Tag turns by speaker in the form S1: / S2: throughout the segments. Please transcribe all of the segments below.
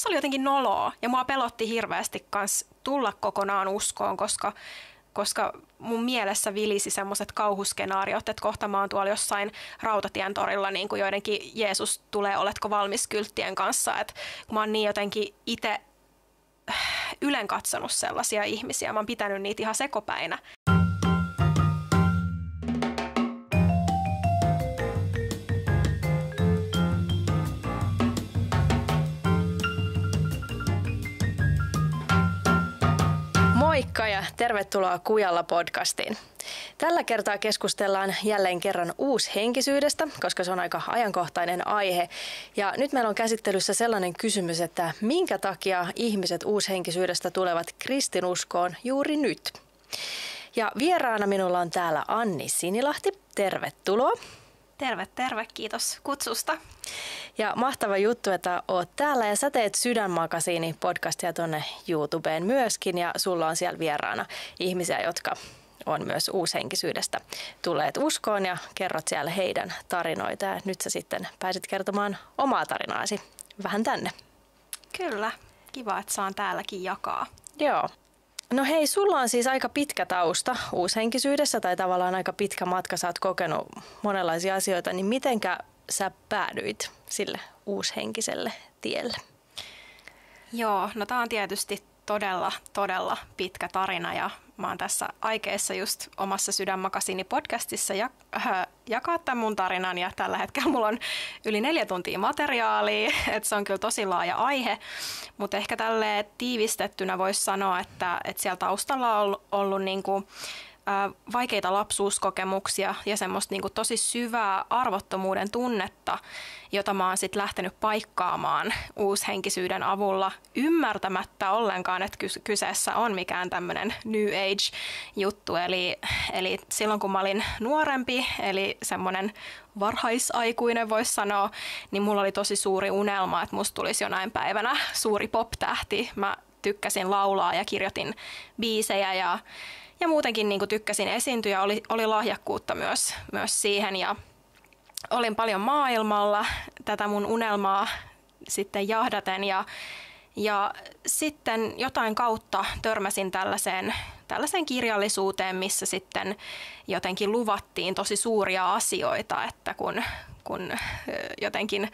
S1: se oli jotenkin noloa ja mua pelotti hirveästi kans tulla kokonaan uskoon, koska koska mun mielessä vilisi semmoiset kauhuskenaariot, että kohta mä oon tuolla jossain rautatien torilla niin kuin joidenkin Jeesus tulee, oletko valmis kylttien kanssa, että kun mä oon niin jotenkin itse ylen katsonut sellaisia ihmisiä, mä oon pitänyt niitä ihan sekopäinä.
S2: Moikka ja tervetuloa Kujalla podcastiin. Tällä kertaa keskustellaan jälleen kerran uushenkisyydestä, koska se on aika ajankohtainen aihe. Ja nyt meillä on käsittelyssä sellainen kysymys, että minkä takia ihmiset uushenkisyydestä tulevat kristinuskoon juuri nyt? Ja vieraana minulla on täällä Anni Sinilahti. Tervetuloa.
S1: Terve, terve. Kiitos kutsusta.
S2: Ja mahtava juttu, että oot täällä ja sä teet Sydänmakasiini podcastia tuonne YouTubeen myöskin ja sulla on siellä vieraana ihmisiä, jotka on myös uushenkisyydestä tulleet uskoon ja kerrot siellä heidän tarinoita ja nyt sä sitten pääsit kertomaan omaa tarinaasi vähän tänne.
S1: Kyllä, kiva, että saan täälläkin jakaa.
S2: Joo. No hei, sulla on siis aika pitkä tausta uushenkisyydessä tai tavallaan aika pitkä matka, sä oot kokenut monenlaisia asioita, niin mitenkä sä päädyit sille uushenkiselle tielle?
S1: Joo, no tämä on tietysti todella, todella pitkä tarina ja mä oon tässä aikeessa just omassa Sydänmakasini podcastissa ja, äh, jakaa tämän mun tarinan ja tällä hetkellä mulla on yli neljä tuntia materiaalia, että se on kyllä tosi laaja aihe, mutta ehkä tälle tiivistettynä voisi sanoa, että, että siellä taustalla on ollut, ollut niin kuin, vaikeita lapsuuskokemuksia ja semmoista niin kuin tosi syvää arvottomuuden tunnetta, jota mä oon sitten lähtenyt paikkaamaan uushenkisyyden avulla ymmärtämättä ollenkaan, että kyseessä on mikään tämmöinen New Age-juttu. Eli, eli silloin kun mä olin nuorempi, eli semmoinen varhaisaikuinen voisi sanoa, niin mulla oli tosi suuri unelma, että musta tulisi jonain päivänä suuri pop-tähti. Mä tykkäsin laulaa ja kirjoitin biisejä ja ja muutenkin niin kuin tykkäsin esiintyä, oli, oli lahjakkuutta myös, myös siihen. Ja olin paljon maailmalla tätä mun unelmaa sitten jahdaten. Ja, ja sitten jotain kautta törmäsin tällaiseen, tällaiseen kirjallisuuteen, missä sitten jotenkin luvattiin tosi suuria asioita, että kun, kun jotenkin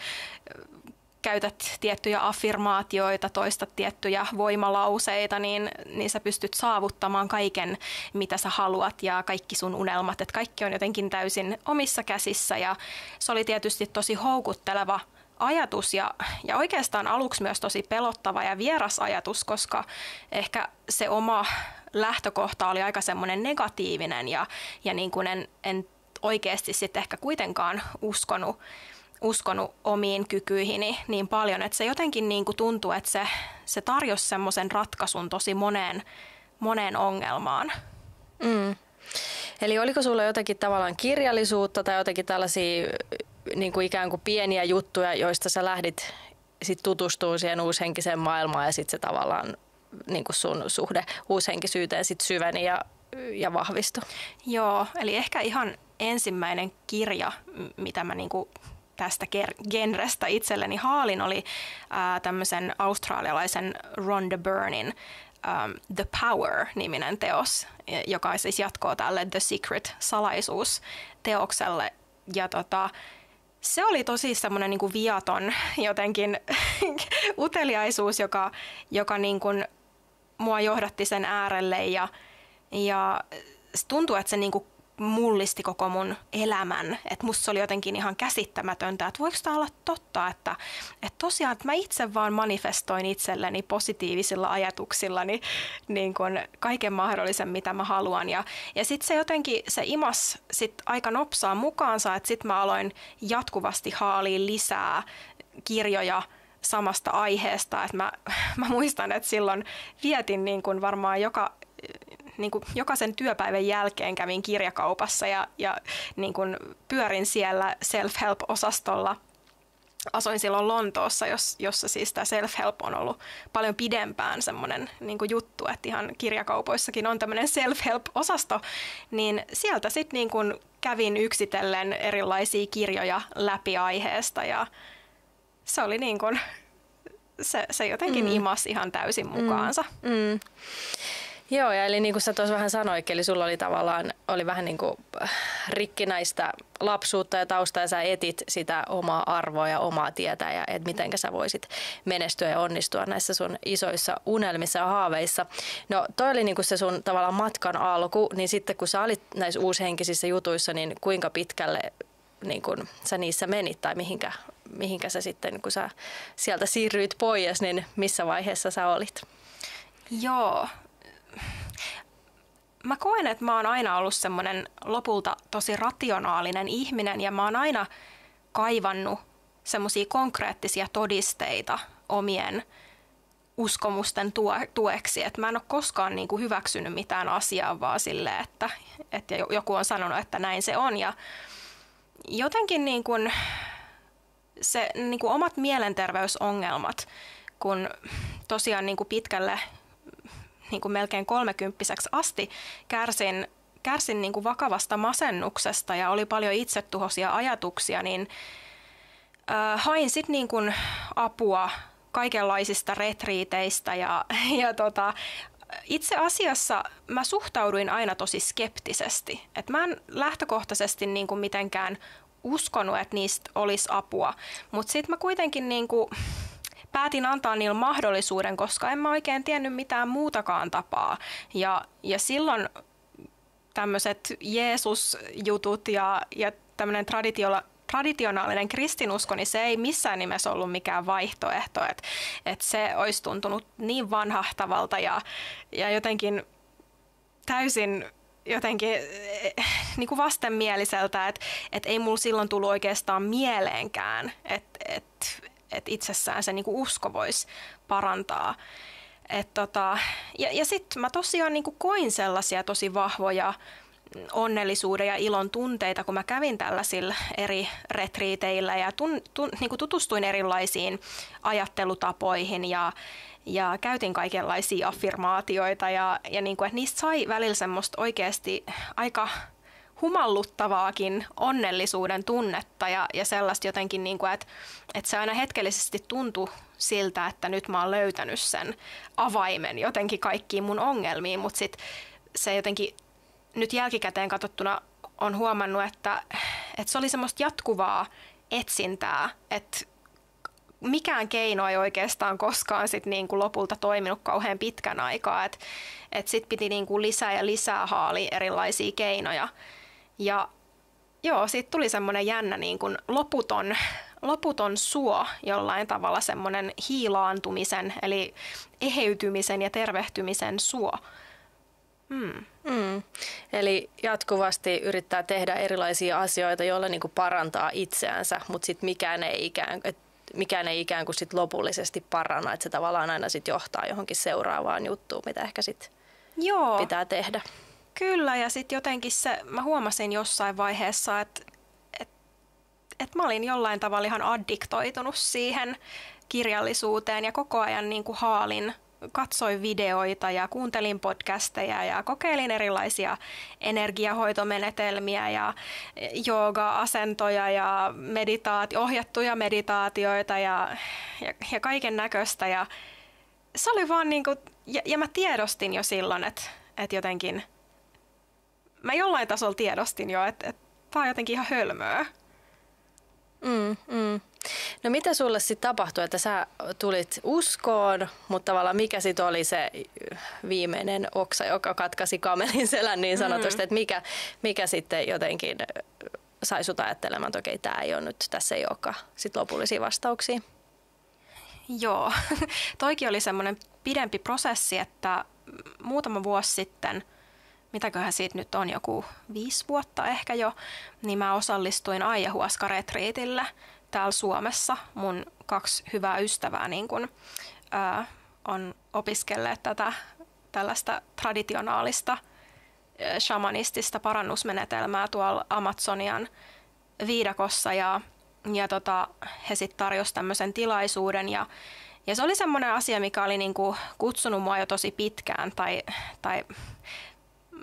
S1: käytät tiettyjä affirmaatioita, toistat tiettyjä voimalauseita, niin, niin sä pystyt saavuttamaan kaiken, mitä sä haluat ja kaikki sun unelmat. Että kaikki on jotenkin täysin omissa käsissä ja se oli tietysti tosi houkutteleva ajatus ja, ja oikeastaan aluksi myös tosi pelottava ja vieras ajatus, koska ehkä se oma lähtökohta oli aika semmoinen negatiivinen ja, ja niin kuin en, en oikeasti sitten ehkä kuitenkaan uskonut uskonut omiin kykyihin niin paljon, että se jotenkin niin kuin tuntuu, että se, se tarjosi semmoisen ratkaisun tosi moneen, moneen ongelmaan.
S2: Mm. Eli oliko sulla jotakin tavallaan kirjallisuutta tai jotakin tällaisia niin kuin ikään kuin pieniä juttuja, joista sä lähdit sit tutustumaan siihen uushenkiseen maailmaan ja sitten se tavallaan niin kuin sun suhde uushenkisyyteen sit syveni ja, ja vahvistui?
S1: Joo, eli ehkä ihan ensimmäinen kirja, mitä mä niin kuin tästä genrestä itselleni haalin oli äh, tämmöisen australialaisen Rhonda Byrnin um, The Power-niminen teos, joka siis jatkoo tälle The Secret-salaisuus-teokselle. Ja tota, se oli tosi semmoinen niin viaton jotenkin uteliaisuus, joka, joka niin kuin mua johdatti sen äärelle ja, ja tuntuu, että se niin kuin mullisti koko mun elämän. Että musta se oli jotenkin ihan käsittämätöntä, että voiko tämä olla totta, että, että tosiaan että mä itse vaan manifestoin itselleni positiivisilla ajatuksillani niin kun kaiken mahdollisen, mitä mä haluan. Ja, ja sitten se jotenkin, se imas sit aika nopsaa mukaansa, että sitten mä aloin jatkuvasti haaliin lisää kirjoja samasta aiheesta. että mä, mä muistan, että silloin vietin niin kuin varmaan joka niin kuin jokaisen työpäivän jälkeen kävin kirjakaupassa ja, ja niin kuin pyörin siellä self-help-osastolla. Asuin silloin Lontoossa, jossa siis tämä self-help on ollut paljon pidempään semmoinen niin juttu, että ihan kirjakaupoissakin on tämmöinen self-help-osasto, niin sieltä sitten niin kuin kävin yksitellen erilaisia kirjoja läpi aiheesta ja se oli niin kuin se, se jotenkin mm. imas ihan täysin mukaansa. Mm. Mm.
S2: Joo, ja eli niin kuin sä tuossa vähän sanoit, eli sulla oli tavallaan oli vähän niin kuin äh, rikkinäistä lapsuutta ja taustaa, ja sä etit sitä omaa arvoa ja omaa tietä, ja että miten sä voisit menestyä ja onnistua näissä sun isoissa unelmissa ja haaveissa. No toi oli niin kuin se sun tavallaan matkan alku, niin sitten kun sä olit näissä uushenkisissä jutuissa, niin kuinka pitkälle niin kun sä niissä menit tai mihinkä, mihinkä sä sitten, kun sä sieltä siirryit pois, niin missä vaiheessa sä olit?
S1: Joo, mä koen, että mä oon aina ollut semmoinen lopulta tosi rationaalinen ihminen ja mä oon aina kaivannut semmoisia konkreettisia todisteita omien uskomusten tueksi. Että mä en ole koskaan niin kuin hyväksynyt mitään asiaa vaan sille, että, että joku on sanonut, että näin se on. Ja jotenkin niin kuin se niin kuin omat mielenterveysongelmat, kun tosiaan niin kuin pitkälle niin kuin melkein kolmekymppiseksi asti kärsin, kärsin niin kuin vakavasta masennuksesta ja oli paljon itsetuhoisia ajatuksia, niin äh, hain sitten niin kuin apua kaikenlaisista retriiteistä ja, ja tota, itse asiassa mä suhtauduin aina tosi skeptisesti. Et mä en lähtökohtaisesti niin kuin mitenkään uskonut, että niistä olisi apua, mutta sitten mä kuitenkin niin kuin, päätin antaa niille mahdollisuuden, koska en mä oikein tiennyt mitään muutakaan tapaa. Ja, ja silloin tämmöiset Jeesus-jutut ja, ja tämmöinen traditiolla traditionaalinen kristinusko, niin se ei missään nimessä ollut mikään vaihtoehto. Että et se olisi tuntunut niin vanhahtavalta ja, ja jotenkin täysin jotenkin eh, niin kuin vastenmieliseltä, että et ei mulla silloin tullut oikeastaan mieleenkään, että et, että itsessään se niinku usko voisi parantaa. Et tota, ja ja sitten mä tosiaan niinku koin sellaisia tosi vahvoja onnellisuuden ja ilon tunteita, kun mä kävin tällaisilla eri retriiteillä ja tun, tun, niin tutustuin erilaisiin ajattelutapoihin ja, ja käytin kaikenlaisia affirmaatioita ja, ja niin kuin, että niistä sai välillä semmoista oikeasti aika humalluttavaakin onnellisuuden tunnetta ja, ja sellaista jotenkin, niin kuin, että, että se aina hetkellisesti tuntui siltä, että nyt mä oon löytänyt sen avaimen jotenkin kaikkiin mun ongelmiin, mutta sitten se jotenkin nyt jälkikäteen katsottuna on huomannut, että, että se oli semmoista jatkuvaa etsintää, että mikään keino ei oikeastaan koskaan sit niin kuin lopulta toiminut kauhean pitkän aikaa, että et sitten piti niin kuin lisää ja lisää haali erilaisia keinoja. Ja joo, siitä tuli semmoinen jännä niin kuin loputon, loputon suo jollain tavalla semmoinen hiilaantumisen, eli eheytymisen ja tervehtymisen suo.
S2: Hmm. Mm. Eli jatkuvasti yrittää tehdä erilaisia asioita, joilla niin kuin parantaa itseänsä, mutta sitten mikään ei ikään kuin mikään ei ikään kuin sit lopullisesti paranna, että se tavallaan aina sit johtaa johonkin seuraavaan juttuun, mitä ehkä sit Joo. pitää tehdä.
S1: Kyllä, ja sitten jotenkin se, mä huomasin jossain vaiheessa, että et, et mä olin jollain tavalla ihan addiktoitunut siihen kirjallisuuteen ja koko ajan niin kuin haalin, katsoin videoita ja kuuntelin podcasteja ja kokeilin erilaisia energiahoitomenetelmiä ja jooga-asentoja ja meditaati- ohjattuja meditaatioita ja, ja, ja kaiken näköistä. Ja se oli vaan niin kuin, ja, ja mä tiedostin jo silloin, että, että jotenkin – mä jollain tasolla tiedostin jo, että, että tämä on jotenkin ihan hölmöä.
S2: Mm, mm. No mitä sulle sitten tapahtui, että sä tulit uskoon, mutta tavallaan mikä sitten oli se viimeinen oksa, joka katkasi kamelin selän niin sanotusti, mm. että mikä, mikä sitten jotenkin sai sut ajattelemaan, että okei, tämä ei ole nyt, tässä ei olekaan sit lopullisia vastauksia?
S1: Joo, toikin oli semmoinen pidempi prosessi, että muutama vuosi sitten – mitäköhän siitä nyt on, joku viisi vuotta ehkä jo, niin mä osallistuin Aijahuaska-retriitille täällä Suomessa. Mun kaksi hyvää ystävää niin kun, ää, on opiskelleet tätä tällaista traditionaalista shamanistista parannusmenetelmää tuolla Amazonian viidakossa ja, ja tota, he sitten tarjosivat tämmöisen tilaisuuden ja ja se oli semmoinen asia, mikä oli niinku kutsunut mua jo tosi pitkään tai, tai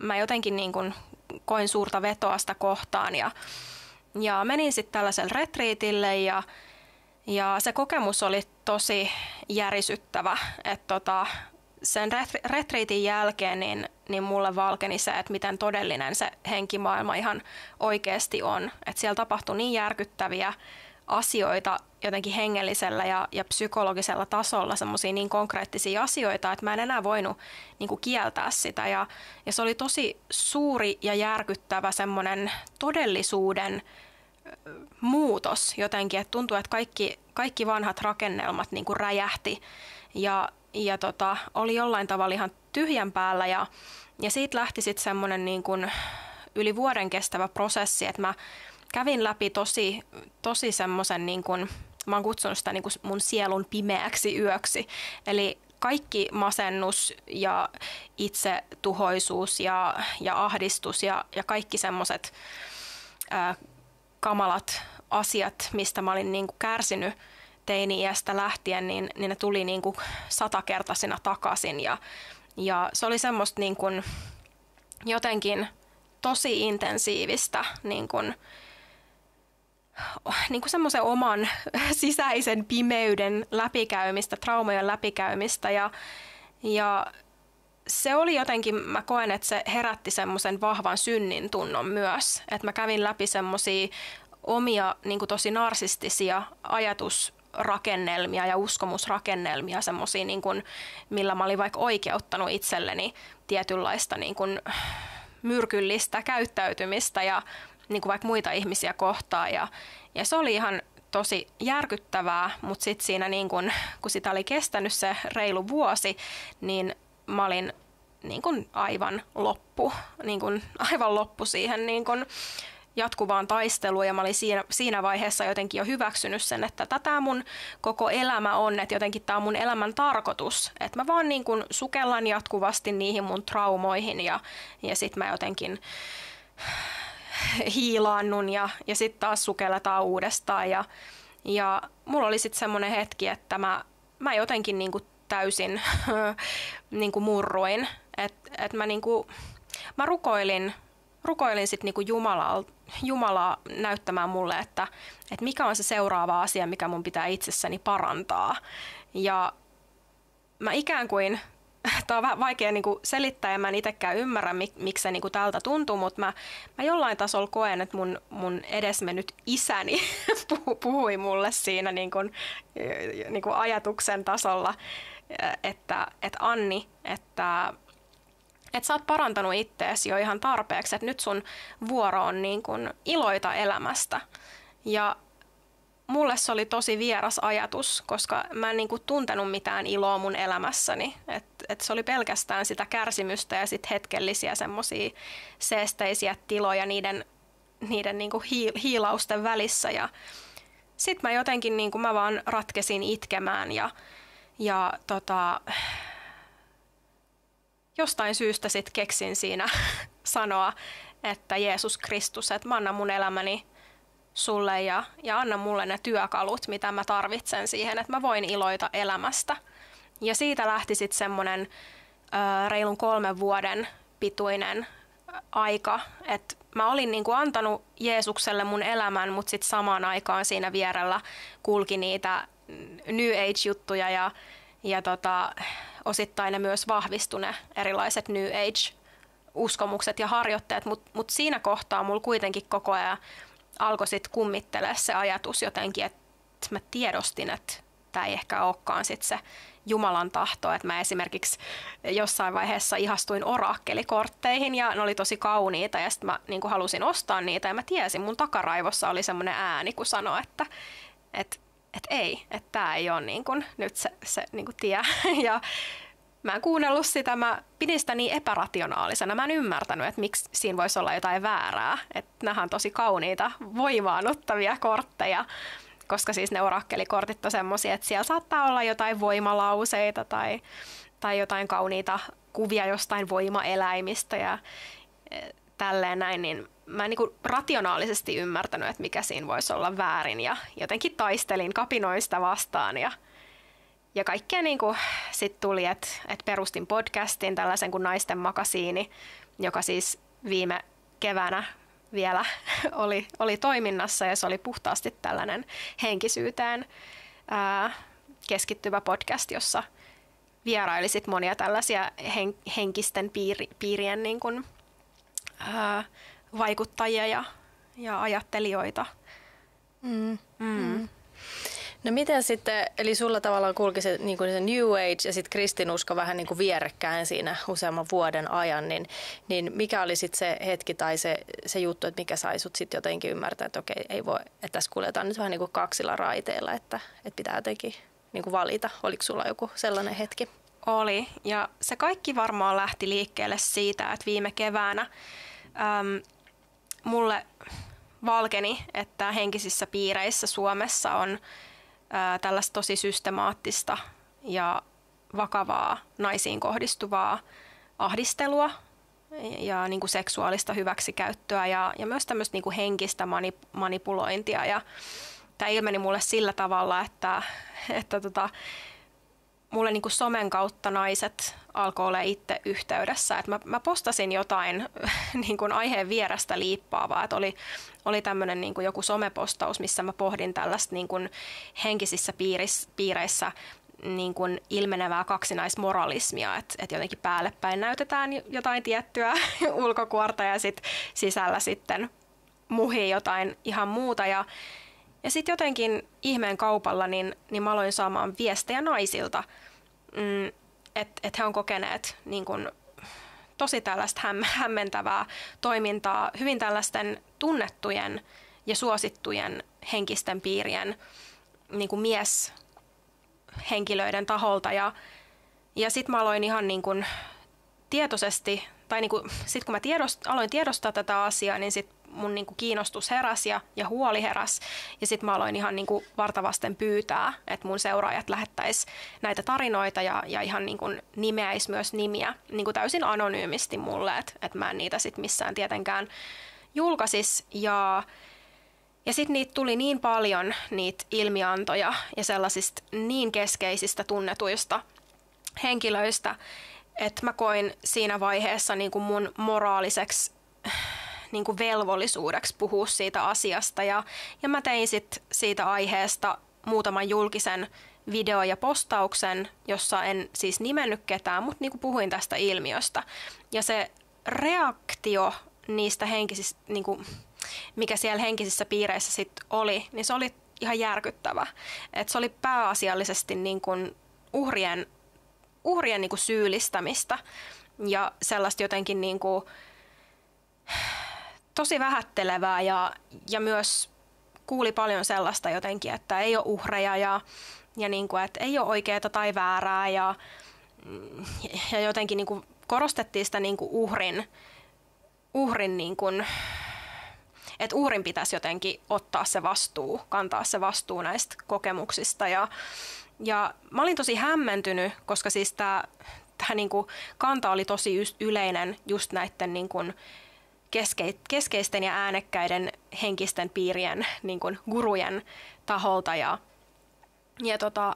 S1: mä jotenkin niin kuin koin suurta vetoa sitä kohtaan ja, ja menin sitten tällaiselle retriitille ja, ja se kokemus oli tosi järisyttävä. Että tota, sen retriitin jälkeen niin, niin mulle valkeni se, että miten todellinen se henkimaailma ihan oikeasti on. Että siellä tapahtui niin järkyttäviä asioita jotenkin hengellisellä ja, ja psykologisella tasolla, semmoisia niin konkreettisia asioita, että mä en enää voinut niin kuin kieltää sitä. Ja, ja se oli tosi suuri ja järkyttävä semmoinen todellisuuden muutos jotenkin, että tuntuu, että kaikki, kaikki vanhat rakennelmat niin kuin räjähti ja, ja tota, oli jollain tavalla ihan tyhjän päällä ja, ja siitä lähti sitten semmoinen niin kuin yli vuoden kestävä prosessi, että mä kävin läpi tosi, tosi semmoisen, niin kuin, mä oon kutsunut sitä niin kuin mun sielun pimeäksi yöksi. Eli kaikki masennus ja itsetuhoisuus ja, ja ahdistus ja, ja kaikki semmoiset kamalat asiat, mistä mä olin niin kuin kärsinyt teini-iästä lähtien, niin, niin ne tuli niin kuin satakertaisina takaisin. Ja, ja se oli semmoista niin kuin jotenkin tosi intensiivistä niin kuin, niin kuin semmoisen oman sisäisen pimeyden läpikäymistä, traumojen läpikäymistä ja, ja se oli jotenkin, mä koen, että se herätti semmoisen vahvan synnin tunnon myös. Että mä kävin läpi semmoisia omia niin kuin tosi narsistisia ajatusrakennelmia ja uskomusrakennelmia, semmoisia, niin kuin, millä mä olin vaikka oikeuttanut itselleni tietynlaista niin kuin, myrkyllistä käyttäytymistä ja niin kuin vaikka muita ihmisiä kohtaan. Ja, ja se oli ihan tosi järkyttävää, mutta sitten siinä niin kun, kun sitä oli kestänyt se reilu vuosi, niin mä olin niin kun aivan loppu, niin kun, aivan loppu siihen niin kun jatkuvaan taisteluun ja mä olin siinä, siinä vaiheessa jotenkin jo hyväksynyt sen, että tätä mun koko elämä on, että jotenkin tämä on mun elämän tarkoitus, että mä vaan niin kun sukellan jatkuvasti niihin mun traumoihin ja, ja sitten mä jotenkin hiilaannun ja, ja sitten taas sukelletaan uudestaan. Ja, ja mulla oli sitten semmoinen hetki, että mä, mä jotenkin niinku täysin niinku murruin. Että et mä, niinku, mä rukoilin, rukoilin sitten niinku Jumalaa, Jumalaa näyttämään mulle, että, että mikä on se seuraava asia, mikä mun pitää itsessäni parantaa. Ja mä ikään kuin tämä on vähän vaikea niin kuin selittää ja mä en itsekään ymmärrä, mik, miksi se niin kuin tältä tuntuu, mutta mä, mä jollain tasolla koen, että mun, mun edesmennyt isäni puhui mulle siinä niin kuin, niin kuin ajatuksen tasolla, että, että Anni, että, että sä oot parantanut itteesi jo ihan tarpeeksi, että nyt sun vuoro on niin kuin iloita elämästä. Ja mulle se oli tosi vieras ajatus, koska mä en niinku tuntenut mitään iloa mun elämässäni. Et, et se oli pelkästään sitä kärsimystä ja sit hetkellisiä semmoisia seesteisiä tiloja niiden, niiden niinku hiilausten välissä. Ja sit mä jotenkin niinku mä vaan ratkesin itkemään ja, ja tota, jostain syystä sit keksin siinä sanoa, että Jeesus Kristus, että mä annan mun elämäni sulle ja, ja anna mulle ne työkalut, mitä mä tarvitsen siihen, että mä voin iloita elämästä. Ja siitä lähti sitten semmoinen reilun kolmen vuoden pituinen aika, että mä olin niinku antanut Jeesukselle mun elämän, mutta sitten samaan aikaan siinä vierellä kulki niitä New Age-juttuja ja, ja tota, osittain ne myös vahvistui ne erilaiset New Age-uskomukset ja harjoitteet, mutta mut siinä kohtaa mulla kuitenkin koko ajan alkoi sitten kummittelee se ajatus jotenkin, että mä tiedostin, että tämä ei ehkä olekaan sit se Jumalan tahto, että mä esimerkiksi jossain vaiheessa ihastuin orakkelikortteihin ja ne oli tosi kauniita ja sitten mä niin halusin ostaa niitä ja mä tiesin, mun takaraivossa oli semmoinen ääni, kun sanoi, että, että, että ei, että tämä ei ole niin kuin nyt se, se niin kuin tie. Ja mä en kuunnellut sitä, mä pidin sitä niin epärationaalisena. Mä en ymmärtänyt, että miksi siinä voisi olla jotain väärää. Että nämä on tosi kauniita, voimaanottavia kortteja, koska siis ne orakkelikortit on semmoisia, että siellä saattaa olla jotain voimalauseita tai, tai jotain kauniita kuvia jostain voimaeläimistä ja e, tälleen näin, niin mä en niin rationaalisesti ymmärtänyt, että mikä siinä voisi olla väärin ja jotenkin taistelin kapinoista vastaan ja ja kaikkea niin kuin sit tuli, että et perustin podcastin, tällaisen kuin Naisten makasiini, joka siis viime keväänä vielä oli, oli toiminnassa ja se oli puhtaasti tällainen henkisyyteen ää, keskittyvä podcast, jossa vierailisit monia tällaisia hen- henkisten piiri- piirien niin kuin, ää, vaikuttajia ja, ja ajattelijoita.
S2: Mm. Mm. No miten sitten, eli sulla tavallaan kulki se, niin kuin se New Age ja sitten kristinusko vähän niin kuin vierekkäin siinä useamman vuoden ajan, niin, niin mikä oli sitten se hetki tai se, se juttu, että mikä sai sut sitten jotenkin ymmärtää, että okei, ei voi, että tässä kuljetaan nyt vähän niin kuin kaksilla raiteilla, että, että pitää jotenkin niin kuin valita. Oliko sulla joku sellainen hetki?
S1: Oli, ja se kaikki varmaan lähti liikkeelle siitä, että viime keväänä äm, mulle valkeni, että henkisissä piireissä Suomessa on ää, tällaista tosi systemaattista ja vakavaa naisiin kohdistuvaa ahdistelua ja niin kuin seksuaalista hyväksikäyttöä ja, ja myös tämmöistä niin kuin henkistä manip- manipulointia. Ja tämä ilmeni mulle sillä tavalla, että, että tota, mulle niin kuin somen kautta naiset alkoi olla itse yhteydessä. Et mä, mä postasin jotain niin kuin aiheen vierestä liippaavaa. Et oli oli tämmöinen niin joku somepostaus, missä mä pohdin tällaista niin kuin henkisissä piirissä, piireissä niin kuin ilmenevää kaksinaismoralismia, että et jotenkin päälle päin näytetään jotain tiettyä ulkokuorta ja sit sisällä sitten muhii jotain ihan muuta. Ja, ja sitten jotenkin ihmeen kaupalla niin, niin mä aloin saamaan viestejä naisilta, mm, että et he on kokeneet niin kuin tosi tällaista hämmentävää toimintaa hyvin tällaisten tunnettujen ja suosittujen henkisten piirien niin kuin mieshenkilöiden taholta. Ja, ja sitten mä aloin ihan niin kuin tietoisesti, tai niin sitten kun mä tiedost, aloin tiedostaa tätä asiaa, niin sitten mun niin kuin kiinnostus heräsi ja, ja huoli heräsi. Ja sitten mä aloin ihan niin kuin vartavasten pyytää, että mun seuraajat lähettäis näitä tarinoita ja, ja ihan niin kuin nimeäis myös nimiä niin kuin täysin anonyymisti mulle, että, että mä en niitä sitten missään tietenkään julkaisis. Ja, ja sitten niitä tuli niin paljon, niitä ilmiantoja ja sellaisista niin keskeisistä tunnetuista henkilöistä, että mä koin siinä vaiheessa niin kuin mun moraaliseksi niin kuin velvollisuudeksi puhua siitä asiasta. Ja, ja mä tein sit siitä aiheesta muutaman julkisen video- ja postauksen, jossa en siis nimennyt ketään, mutta niin kuin puhuin tästä ilmiöstä. Ja se reaktio niistä henkisistä, niin kuin, mikä siellä henkisissä piireissä sitten oli, niin se oli ihan järkyttävä. Et se oli pääasiallisesti niin kuin uhrien, uhrien niin kuin syyllistämistä ja sellaista jotenkin niin kuin, tosi vähättelevää ja, ja myös kuuli paljon sellaista jotenkin, että ei ole uhreja ja, ja niin kuin, että ei ole oikeaa tai väärää ja, ja jotenkin niin kuin korostettiin sitä niin kuin uhrin, uhrin niin kuin, että uhrin pitäisi jotenkin ottaa se vastuu, kantaa se vastuu näistä kokemuksista ja, ja mä olin tosi hämmentynyt, koska siis tämä, tämä niin kuin kanta oli tosi yleinen just näiden niin kuin keske, keskeisten ja äänekkäiden henkisten piirien niin kuin gurujen taholta. Ja, ja tota,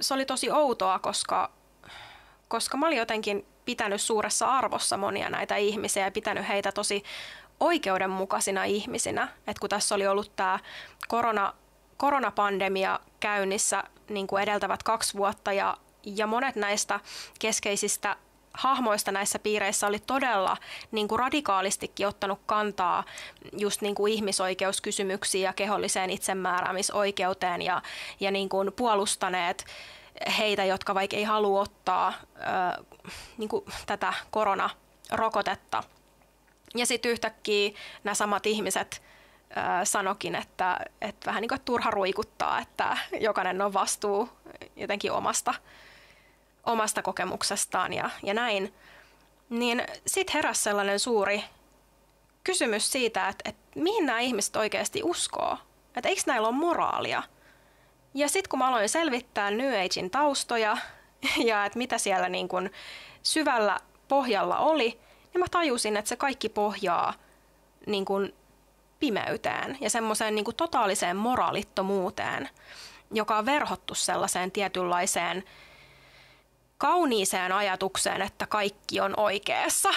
S1: se oli tosi outoa, koska, koska mä olin jotenkin pitänyt suuressa arvossa monia näitä ihmisiä ja pitänyt heitä tosi oikeudenmukaisina ihmisinä. Et kun tässä oli ollut tämä korona, koronapandemia käynnissä niin kuin edeltävät kaksi vuotta ja, ja monet näistä keskeisistä hahmoista näissä piireissä oli todella niin kuin radikaalistikin ottanut kantaa just niin kuin ihmisoikeuskysymyksiin ja keholliseen itsemääräämisoikeuteen ja, ja niin kuin puolustaneet heitä, jotka vaikka ei halua ottaa ö, niin kuin tätä koronarokotetta. Ja sitten yhtäkkiä nämä samat ihmiset ö, sanokin, että, että vähän niin kuin turha ruikuttaa, että jokainen on vastuu jotenkin omasta omasta kokemuksestaan ja, ja näin, niin sitten heräsi sellainen suuri kysymys siitä, että, että mihin nämä ihmiset oikeasti uskoo. Että eikö näillä ole moraalia? Ja sitten kun mä aloin selvittää New Agein taustoja ja että mitä siellä niin kun syvällä pohjalla oli, niin mä tajusin, että se kaikki pohjaa niin kun pimeyteen ja semmoiseen niin totaaliseen moraalittomuuteen, joka on verhottu sellaiseen tietynlaiseen kauniiseen ajatukseen, että kaikki on oikeassa.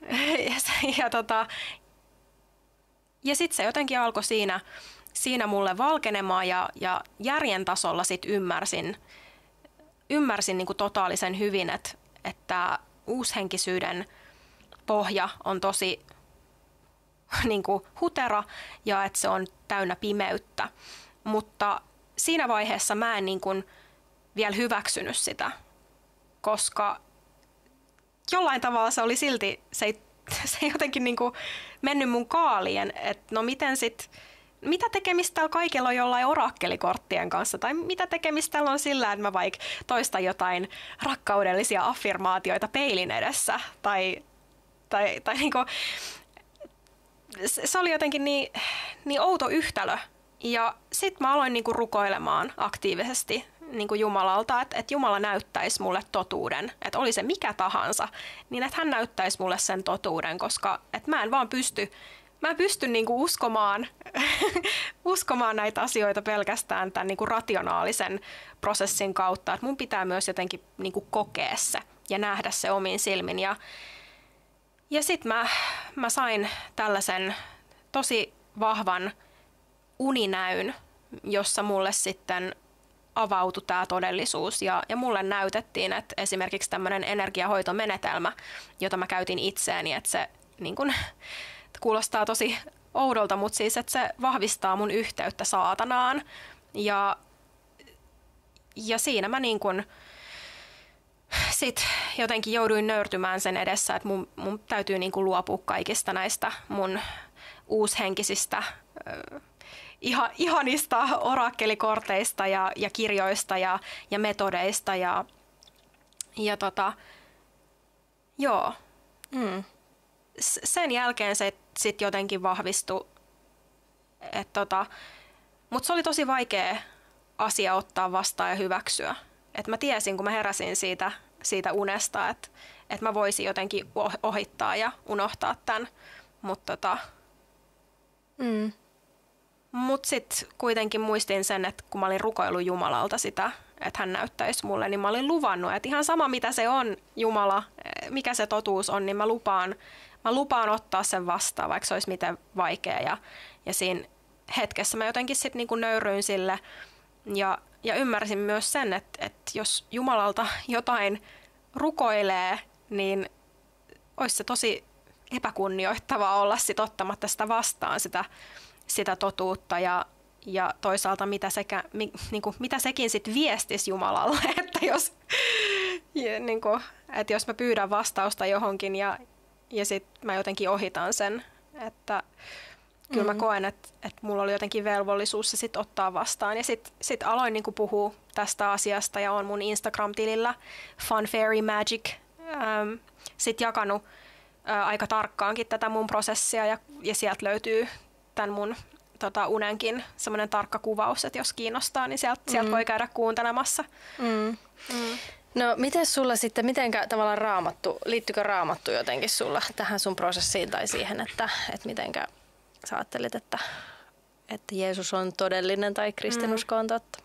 S1: ja, ja, tota, ja sitten se jotenkin alkoi siinä, siinä mulle valkenemaan ja, ja järjen tasolla sit ymmärsin, ymmärsin niin totaalisen hyvin, että, että uushenkisyyden pohja on tosi niin hutera ja että se on täynnä pimeyttä. Mutta siinä vaiheessa mä en niin kuin vielä hyväksynyt sitä, koska jollain tavalla se oli silti, se ei, se ei jotenkin niin kuin mennyt mun kaalien, että no miten sit, mitä tekemistä täällä kaikilla on jollain orakkelikorttien kanssa, tai mitä tekemistä on sillä, että mä vaikka toistan jotain rakkaudellisia affirmaatioita peilin edessä, tai, tai, tai niin kuin, se oli jotenkin niin, niin outo yhtälö. Ja sitten mä aloin niinku rukoilemaan aktiivisesti niinku Jumalalta, että et Jumala näyttäisi mulle totuuden. Että oli se mikä tahansa, niin että hän näyttäisi mulle sen totuuden, koska et mä en vaan pysty mä en pysty niinku uskomaan, uskomaan näitä asioita pelkästään tämän niinku rationaalisen prosessin kautta. Et mun pitää myös jotenkin niinku kokea se ja nähdä se omin silmin. Ja, ja sitten mä, mä sain tällaisen tosi vahvan uninäyn, jossa mulle sitten avautui tämä todellisuus ja, ja mulle näytettiin, että esimerkiksi tämmöinen energiahoitomenetelmä, jota mä käytin itseäni, että se niin kun, kuulostaa tosi oudolta, mutta siis, että se vahvistaa mun yhteyttä saatanaan ja, ja siinä mä niin kun, sit jotenkin jouduin nöyrtymään sen edessä, että mun, mun täytyy niin luopua kaikista näistä mun uushenkisistä iha, ihanista orakkelikorteista ja, ja kirjoista ja, ja metodeista ja, ja tota, joo. Mm. Sen jälkeen se sitten jotenkin vahvistui, tota, mutta se oli tosi vaikea asia ottaa vastaan ja hyväksyä. Et mä tiesin, kun mä heräsin siitä, siitä unesta, että et mä voisin jotenkin ohittaa ja unohtaa tämän. Mutta tota, mm. Mutta sitten kuitenkin muistin sen, että kun mä olin rukoillut Jumalalta sitä, että hän näyttäisi mulle, niin mä olin luvannut, että ihan sama mitä se on, Jumala, mikä se totuus on, niin mä lupaan, mä lupaan ottaa sen vastaan, vaikka se olisi miten vaikea. Ja, ja siinä hetkessä mä jotenkin sitten niinku nöyryin sille ja, ja ymmärsin myös sen, että, että jos Jumalalta jotain rukoilee, niin olisi se tosi epäkunnioittavaa olla sit ottamatta sitä vastaan, sitä sitä totuutta ja, ja toisaalta mitä, sekä, mi, niin kuin, mitä sekin sitten viestisi Jumalalle, että jos, ja, niin kuin, että jos mä pyydän vastausta johonkin ja, ja sitten mä jotenkin ohitan sen, että kyllä mm-hmm. mä koen, että, että mulla oli jotenkin velvollisuus se sitten ottaa vastaan. Ja sitten sit aloin niin puhua tästä asiasta ja on mun Instagram-tilillä Fun Fairy Magic ähm, sitten jakanut äh, aika tarkkaankin tätä mun prosessia ja, ja sieltä löytyy tämän mun tota, unenkin semmoinen tarkka kuvaus, että jos kiinnostaa, niin sieltä, mm. sieltä voi käydä kuuntelemassa. Mm.
S2: Mm. No miten sulla sitten, miten tavallaan raamattu, liittyykö raamattu jotenkin sulla tähän sun prosessiin tai siihen, että, että mitenkä sä ajattelit, että, että Jeesus on todellinen tai kristinusko on totta?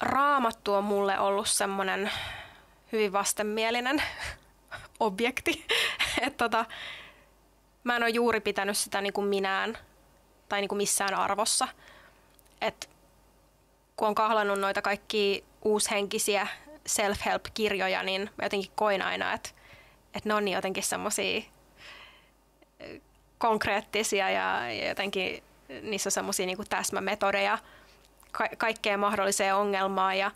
S1: Raamattu on mulle ollut semmoinen hyvin vastenmielinen objekti. että tota, mä en ole juuri pitänyt sitä niin kuin minään tai niin kuin missään arvossa. Et kun on kahlannut noita kaikki uushenkisiä self-help-kirjoja, niin mä jotenkin koin aina, että, että ne on niin jotenkin semmoisia konkreettisia ja jotenkin niissä on semmoisia niin täsmämetodeja ka- kaikkeen mahdolliseen ongelmaan ja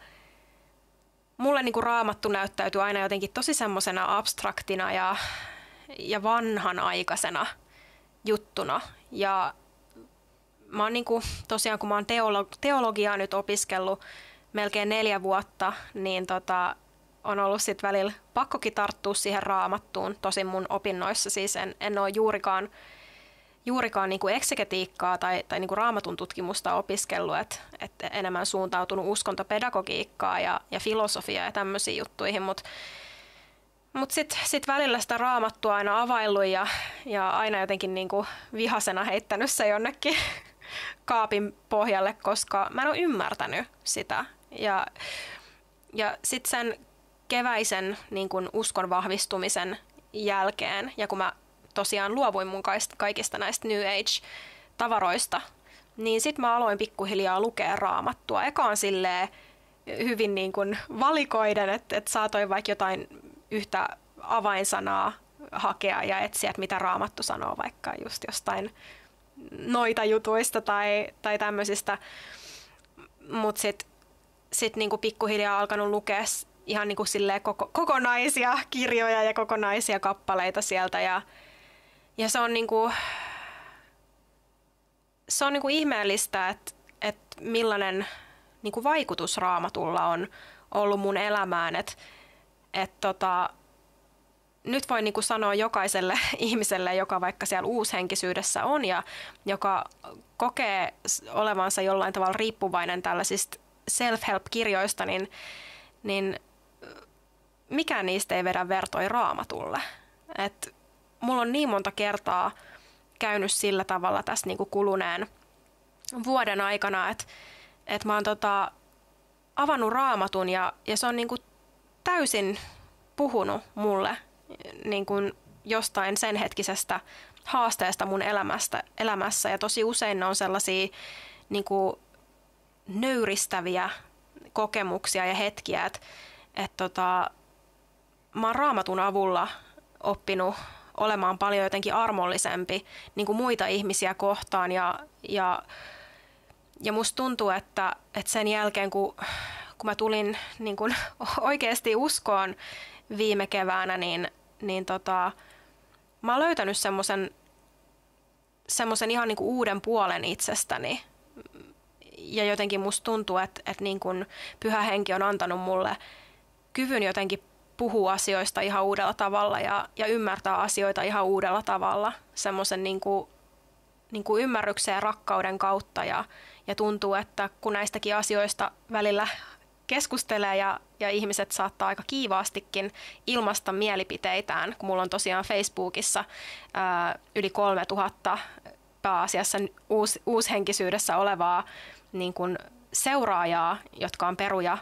S1: mulle niin kuin raamattu näyttäytyy aina jotenkin tosi semmoisena abstraktina ja ja vanhanaikaisena juttuna. Ja mä oon niin kuin, tosiaan kun mä oon teolo- teologiaa nyt opiskellut melkein neljä vuotta, niin tota, on ollut sitten välillä pakkokin tarttua siihen raamattuun. Tosin mun opinnoissa siis en, en ole juurikaan, juurikaan niin kuin eksegetiikkaa tai, tai niin kuin raamatun tutkimusta opiskellut, että et enemmän suuntautunut uskontopedagogiikkaa ja, ja filosofiaa ja tämmöisiin juttuihin, mutta mutta sitten sit välillä sitä raamattua aina availlut ja, ja aina jotenkin niinku vihasena heittänyt se jonnekin kaapin pohjalle, koska mä en ole ymmärtänyt sitä. Ja, ja sitten sen keväisen niin kun uskon vahvistumisen jälkeen, ja kun mä tosiaan luovuin mun kaikista näistä New Age-tavaroista, niin sitten mä aloin pikkuhiljaa lukea raamattua. Ekaan silleen hyvin niin kuin valikoiden, että, että saatoin vaikka jotain yhtä avainsanaa hakea ja etsiä, että mitä raamattu sanoo vaikka just jostain noita jutuista tai, tai tämmöisistä. Mutta sitten sit niinku pikkuhiljaa alkanut lukea ihan niinku koko, kokonaisia kirjoja ja kokonaisia kappaleita sieltä. Ja, ja se on, niinku, se on niinku ihmeellistä, että et millainen niinku vaikutus raamatulla on ollut mun elämään. Että et tota, nyt voin niin kuin sanoa jokaiselle ihmiselle, joka vaikka siellä uushenkisyydessä on ja joka kokee olevansa jollain tavalla riippuvainen tällaisista self-help-kirjoista, niin, niin mikään niistä ei vedä vertoi raamatulle. Et mulla on niin monta kertaa käynyt sillä tavalla tässä niin kuin kuluneen vuoden aikana, että et mä oon tota, avannut raamatun ja, ja se on niin kuin täysin puhunut mulle niin kuin jostain sen hetkisestä haasteesta mun elämästä, elämässä. Ja tosi usein ne on sellaisia niin kuin nöyristäviä kokemuksia ja hetkiä, että et tota, mä oon raamatun avulla oppinut olemaan paljon jotenkin armollisempi niin kuin muita ihmisiä kohtaan ja, ja, ja musta tuntuu, että, että sen jälkeen kun, kun mä tulin niin kuin oikeasti uskoon viime keväänä, niin, niin tota, mä oon löytänyt semmoisen semmoisen ihan niin kuin uuden puolen itsestäni. Ja jotenkin musta tuntuu, että, että niin kuin pyhä henki on antanut mulle kyvyn jotenkin puhua asioista ihan uudella tavalla ja, ja ymmärtää asioita ihan uudella tavalla. Semmoisen niin kuin, niin kuin ymmärryksen ja rakkauden kautta. Ja, ja tuntuu, että kun näistäkin asioista välillä keskustelee ja, ja ihmiset saattaa aika kiivaastikin ilmasta mielipiteitään, kun mulla on tosiaan Facebookissa ää, yli 3000 pääasiassa uus, uushenkisyydessä olevaa niin kuin seuraajaa, jotka on peruja,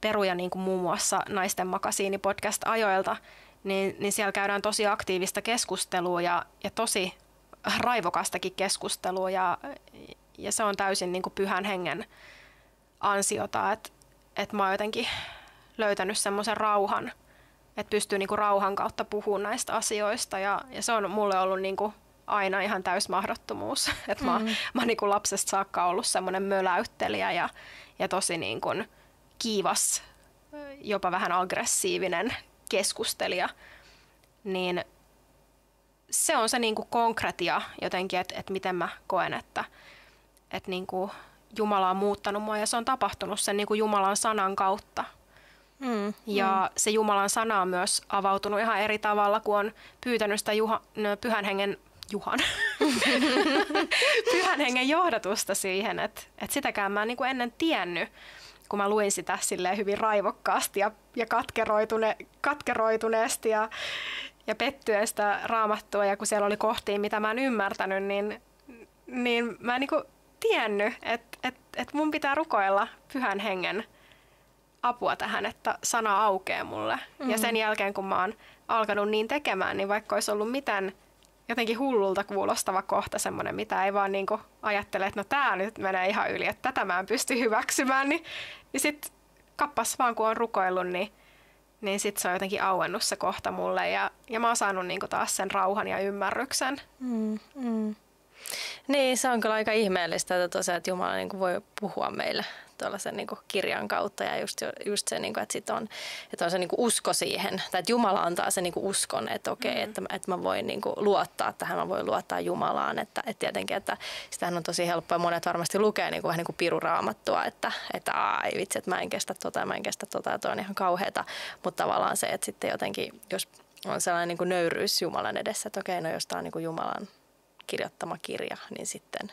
S1: peruja niin kuin muun muassa Naisten makasiini podcast-ajoilta, niin, niin siellä käydään tosi aktiivista keskustelua ja, ja tosi raivokastakin keskustelua ja, ja se on täysin niin kuin pyhän hengen ansiota, että että mä oon jotenkin löytänyt semmoisen rauhan, että pystyy niinku rauhan kautta puhumaan näistä asioista ja, ja se on mulle ollut niinku aina ihan täys mahdottomuus. että mä, mm. mä oon niinku lapsesta saakka ollut semmoinen möläyttelijä ja, ja tosi niinku kiivas, jopa vähän aggressiivinen keskustelija. Niin se on se niinku konkretia jotenkin, että et miten mä koen, että et niinku Jumala on muuttanut mua ja se on tapahtunut sen niin kuin Jumalan sanan kautta. Mm, ja mm. se Jumalan sana on myös avautunut ihan eri tavalla, kun on pyytänyt sitä Juha, no, pyhän hengen Juhan. pyhän hengen johdatusta siihen, että, että sitäkään mä en niin kuin ennen tiennyt, kun mä luin sitä silleen hyvin raivokkaasti ja, ja katkeroitune, katkeroituneesti ja, ja pettyen sitä raamattua ja kun siellä oli kohtiin, mitä mä en ymmärtänyt, niin, niin mä en niin kuin tiennyt, että et, et mun pitää rukoilla pyhän hengen apua tähän, että sana aukeaa mulle. Mm-hmm. Ja sen jälkeen, kun mä oon alkanut niin tekemään, niin vaikka olisi ollut mitään jotenkin hullulta kuulostava kohta semmoinen, mitä ei vaan niinku ajattele, että no tää nyt menee ihan yli, että tätä mä en pysty hyväksymään, niin, niin sit kappas vaan kun on rukoillut, niin, niin sit se on jotenkin auennut se kohta mulle ja, ja mä oon saanut niinku taas sen rauhan ja ymmärryksen. Mm, mm.
S2: Niin, se on kyllä aika ihmeellistä, että tosiaan, että Jumala niin kuin voi puhua meille tuollaisen niin kuin kirjan kautta ja just, just se, niin kuin, että, sit on, että on se niin kuin usko siihen, tai että Jumala antaa sen niin kuin uskon, että okei, okay, mm. että, että mä voin niin kuin luottaa tähän, mä voin luottaa Jumalaan, että, että tietenkin, että sitähän on tosi helppoa, monet varmasti lukee niin kuin, vähän niin kuin piruraamattua, että, että ai vitsi, että mä en kestä tota, mä en kestä tota, ja toi on ihan kauheata, mutta tavallaan se, että sitten jotenkin, jos on sellainen niin kuin nöyryys Jumalan edessä, että okei, okay, no jos tämä on niin kuin Jumalan kirjoittama kirja, niin sitten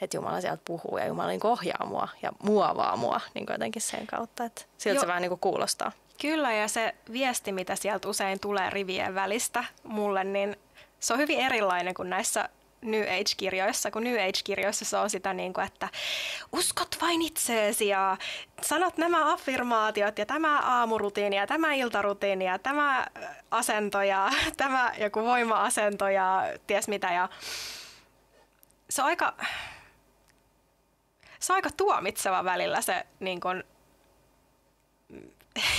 S2: että Jumala sieltä puhuu ja Jumala niin ohjaa mua ja muovaa mua niin jotenkin sen kautta, että siltä jo. se vähän niin kuulostaa.
S1: Kyllä ja se viesti, mitä sieltä usein tulee rivien välistä mulle, niin se on hyvin erilainen kuin näissä New Age-kirjoissa, kun New Age-kirjoissa se on sitä niin kuin, että uskot vain itseesi ja sanot nämä affirmaatiot ja tämä aamurutiini ja tämä iltarutiini ja tämä asento ja tämä joku voima-asento ja ties mitä. Ja se on aika, se on aika tuomitseva välillä se niin kuin,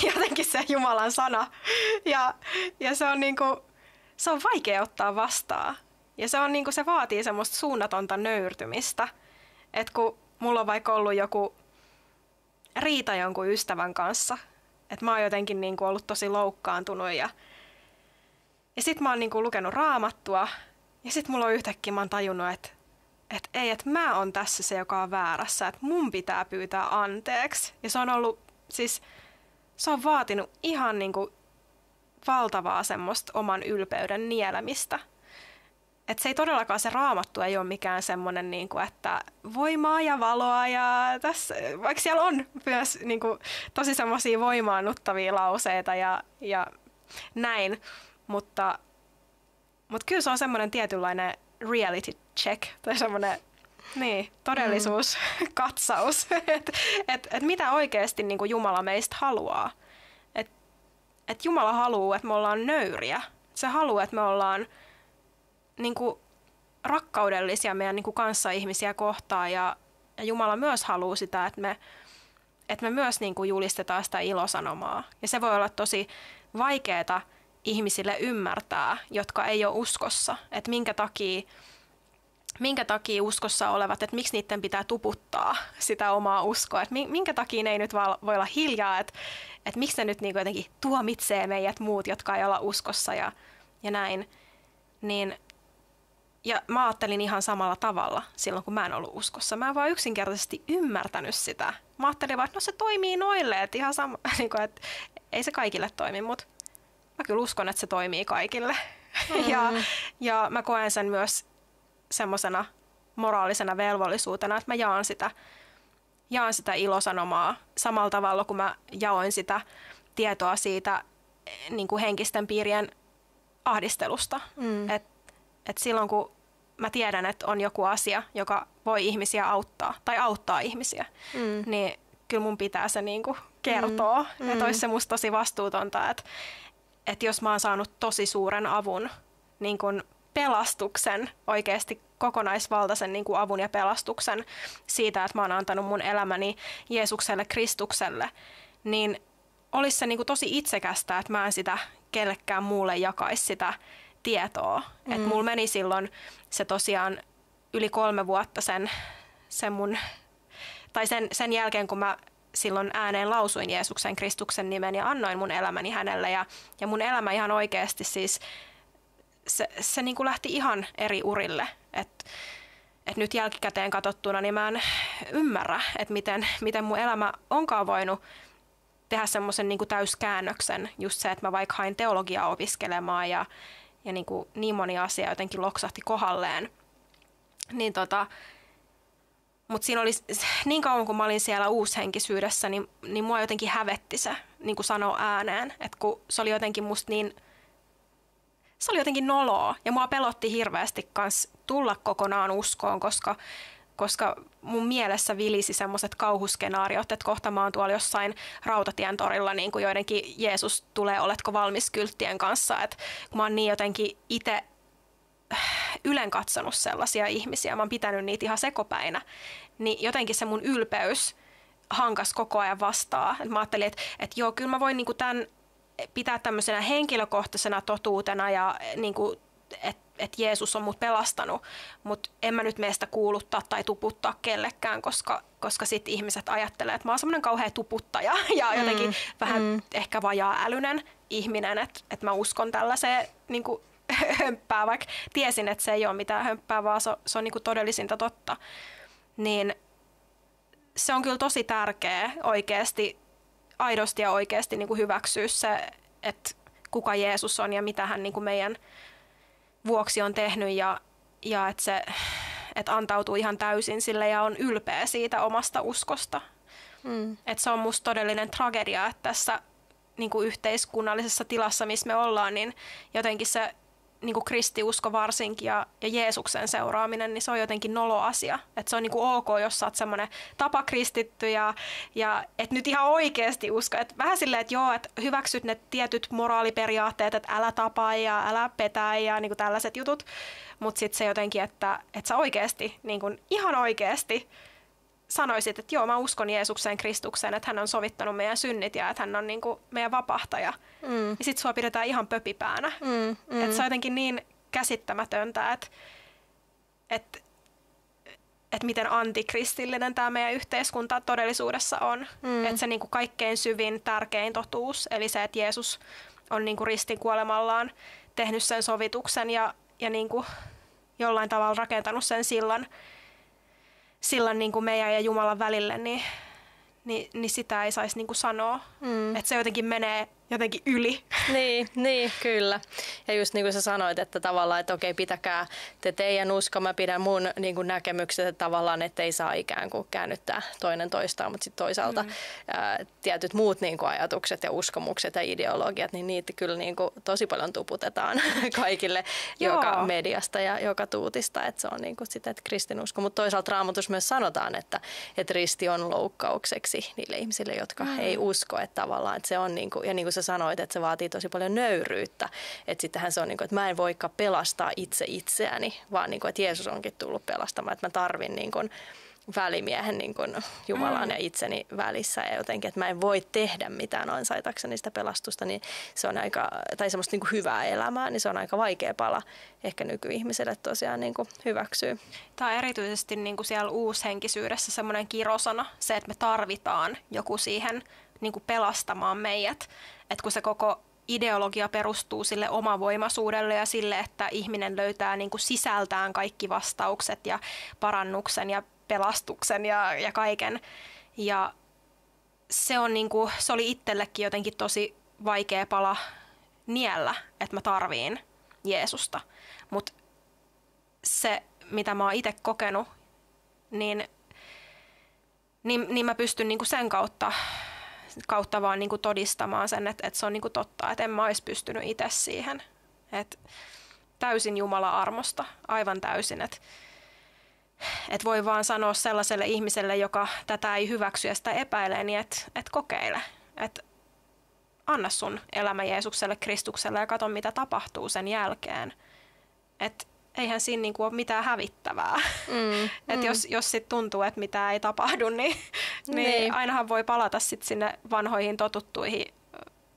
S1: jotenkin se Jumalan sana. Ja, ja se on niin kuin, se on vaikea ottaa vastaan. Ja se, on, niin kuin, se vaatii semmoista suunnatonta nöyrtymistä. Että kun mulla on vaikka ollut joku riita jonkun ystävän kanssa, että mä oon jotenkin niin kuin ollut tosi loukkaantunut ja, ja sit mä oon niin kuin lukenut raamattua ja sit mulla on yhtäkkiä mä oon tajunnut, että että ei, että mä oon tässä se, joka on väärässä, että mun pitää pyytää anteeksi. Ja se on ollut, siis se on vaatinut ihan niin kuin valtavaa semmoista oman ylpeyden nielemistä. Että se ei todellakaan se raamattu ei ole mikään semmoinen, niin kuin, että voimaa ja valoa ja tässä, vaikka siellä on myös niin kuin, tosi semmoisia voimaannuttavia lauseita ja, ja näin, mutta, mutta kyllä se on semmoinen tietynlainen reality check tai semmoinen niin, todellisuuskatsaus, mm. että et, et mitä oikeasti niin kuin Jumala meistä haluaa. Että et Jumala haluaa, että me ollaan nöyriä. Se haluaa, että me ollaan niin kuin, rakkaudellisia meidän niin kuin kanssaihmisiä kohtaan ja, ja Jumala myös haluaa sitä, että me, että me myös niin kuin julistetaan sitä ilosanomaa. Ja se voi olla tosi vaikeaa ihmisille ymmärtää, jotka ei ole uskossa, että minkä takia minkä takia uskossa olevat, että miksi niiden pitää tuputtaa sitä omaa uskoa, että minkä takia ne ei nyt voi olla hiljaa, että, että miksi ne nyt niin jotenkin tuomitsee meidät muut, jotka ei olla uskossa ja, ja näin. Niin, ja mä ajattelin ihan samalla tavalla silloin, kun mä en ollut uskossa. Mä en vaan yksinkertaisesti ymmärtänyt sitä. Mä ajattelin vaan, että no se toimii noille, että ihan sama, niin kuin, että ei se kaikille toimi, mutta mä kyllä uskon, että se toimii kaikille. Mm. ja, ja mä koen sen myös semmoisena moraalisena velvollisuutena, että mä jaan sitä, jaan sitä ilosanomaa samalla tavalla kuin mä jaoin sitä tietoa siitä niin kuin henkisten piirien ahdistelusta. Mm. Et, et silloin kun mä tiedän, että on joku asia, joka voi ihmisiä auttaa tai auttaa ihmisiä, mm. niin kyllä mun pitää se niin kuin kertoa. Mm. Että olisi se musta tosi vastuutonta, että, että jos mä oon saanut tosi suuren avun niin kuin pelastuksen, oikeasti kokonaisvaltaisen niin kuin avun ja pelastuksen siitä, että mä oon antanut mun elämäni Jeesukselle, Kristukselle, niin olisi se niin kuin tosi itsekästä, että mä en sitä kellekään muulle jakaisi sitä tietoa. Mm. Että mulla meni silloin se tosiaan yli kolme vuotta sen, sen mun, tai sen, sen jälkeen, kun mä silloin ääneen lausuin Jeesuksen Kristuksen nimen ja annoin mun elämäni hänelle. Ja, ja mun elämä ihan oikeasti siis se, se niin kuin lähti ihan eri urille. Et, et nyt jälkikäteen katsottuna niin mä en ymmärrä, että miten, miten mun elämä onkaan voinut tehdä semmoisen niin täyskäännöksen. Just se, että mä vaikka hain teologiaa opiskelemaan ja, ja niin, kuin niin moni asia jotenkin loksahti kohalleen. Niin tota, mutta siinä oli, niin kauan kun mä olin siellä uushenkisyydessä, niin, niin mua jotenkin hävetti se niin kuin sanoa ääneen. Että kun se oli jotenkin musta niin se oli jotenkin noloa ja mua pelotti hirveästi kans tulla kokonaan uskoon, koska, koska mun mielessä vilisi semmoiset kauhuskenaariot, että kohta mä oon tuolla jossain rautatien torilla niin kuin joidenkin Jeesus tulee, oletko valmis kylttien kanssa, että kun mä oon niin jotenkin itse ylen katsonut sellaisia ihmisiä, mä oon pitänyt niitä ihan sekopäinä, niin jotenkin se mun ylpeys hankas koko ajan vastaan. Et mä ajattelin, että, että joo, kyllä mä voin niinku tämän pitää tämmöisenä henkilökohtaisena totuutena ja niin kuin, että et Jeesus on mut pelastanut, mutta en mä nyt meistä kuuluttaa tai tuputtaa kellekään, koska, koska sit ihmiset ajattelee, että mä oon semmoinen kauhea tuputtaja ja mm, jotenkin vähän mm. ehkä vajaa älynen ihminen, että et mä uskon tällaiseen niin kuin, hömppää, vaikka tiesin, että se ei ole mitään hömppää, vaan se, se on niin kuin todellisinta totta. Niin se on kyllä tosi tärkeä oikeasti aidosti ja oikeasti niin kuin hyväksyä se, että kuka Jeesus on ja mitä hän niin kuin meidän vuoksi on tehnyt ja, ja että se että antautuu ihan täysin sille ja on ylpeä siitä omasta uskosta. Mm. Että se on musta todellinen tragedia, että tässä niin kuin yhteiskunnallisessa tilassa, missä me ollaan, niin jotenkin se niin kuin kristiusko varsinkin ja, ja Jeesuksen seuraaminen, niin se on jotenkin nolo asia. Että se on niin kuin ok, jos sä oot semmoinen tapakristitty ja, ja et nyt ihan oikeasti usko. Et vähän silleen, että joo, että hyväksyt ne tietyt moraaliperiaatteet, että älä tapaa ja älä petä ja niin kuin tällaiset jutut. Mutta sitten se jotenkin, että, että sä oikeasti, niin kuin ihan oikeasti sanoisit, että joo, mä uskon Jeesukseen, Kristukseen, että hän on sovittanut meidän synnit ja että hän on niin kuin meidän vapahtaja, mm. niin sit sua pidetään ihan pöpipäänä. Mm, mm. Että se on jotenkin niin käsittämätöntä, että, että, että miten antikristillinen tämä meidän yhteiskunta todellisuudessa on. Mm. Että se niin kuin kaikkein syvin, tärkein totuus, eli se, että Jeesus on niin kuin ristin kuolemallaan tehnyt sen sovituksen ja, ja niin kuin jollain tavalla rakentanut sen sillan, sillan niin kuin meidän ja Jumalan välille, niin, niin, niin sitä ei saisi niin kuin sanoa. Mm. Että se jotenkin menee jotenkin yli.
S2: Niin, niin, kyllä. Ja just niin kuin sä sanoit, että tavallaan, että okei, pitäkää te teidän usko, mä pidän mun niin kuin näkemykset, että tavallaan, että ei saa ikään kuin käännyttää toinen toistaan, mutta sitten toisaalta mm. ää, tietyt muut niin kuin ajatukset ja uskomukset ja ideologiat, niin niitä kyllä niin kuin tosi paljon tuputetaan kaikille joka mediasta ja joka tuutista, että se on niin kuin sitä, että kristinusko. Mutta toisaalta raamatus myös sanotaan, että, että risti on loukkaukseksi niille ihmisille, jotka mm. ei usko, että tavallaan, että se on niin kuin, ja niin kuin sä sanoit, että se vaatii tosi paljon nöyryyttä. Että sittenhän se on niin kuin, että mä en voikaan pelastaa itse itseäni, vaan niin kuin, että Jeesus onkin tullut pelastamaan, että mä tarvin niin kuin, välimiehen niin kuin Jumalan mm. ja itseni välissä ja jotenkin, että mä en voi tehdä mitään ansaitakseni sitä pelastusta, niin se on aika, tai semmoista niin kuin hyvää elämää, niin se on aika vaikea pala ehkä nykyihmiselle tosiaan niin kuin hyväksyä.
S1: Tämä on erityisesti niin kuin siellä uushenkisyydessä semmoinen kirosana, se, että me tarvitaan joku siihen niin kuin pelastamaan meidät. Että kun se koko ideologia perustuu sille omavoimaisuudelle ja sille, että ihminen löytää niin kuin sisältään kaikki vastaukset ja parannuksen ja pelastuksen ja, ja kaiken. Ja se, on niin kuin, se oli itsellekin jotenkin tosi vaikea pala niellä, että mä tarviin Jeesusta. Mutta se, mitä mä oon itse kokenut, niin, niin, niin mä pystyn niin kuin sen kautta kautta vaan niin kuin todistamaan sen, että, että se on niin kuin totta, että en mä olisi pystynyt itse siihen. Että täysin Jumala armosta, aivan täysin. Että, että voi vaan sanoa sellaiselle ihmiselle, joka tätä ei hyväksy ja sitä epäilee, niin että, että kokeile. Että anna sun elämä Jeesukselle, Kristukselle ja katso, mitä tapahtuu sen jälkeen. Että eihän siinä niinku ole mitään hävittävää. Mm, et mm. Jos, jos sit tuntuu, että mitään ei tapahdu, niin, niin, niin. ainahan voi palata sit sinne vanhoihin totuttuihin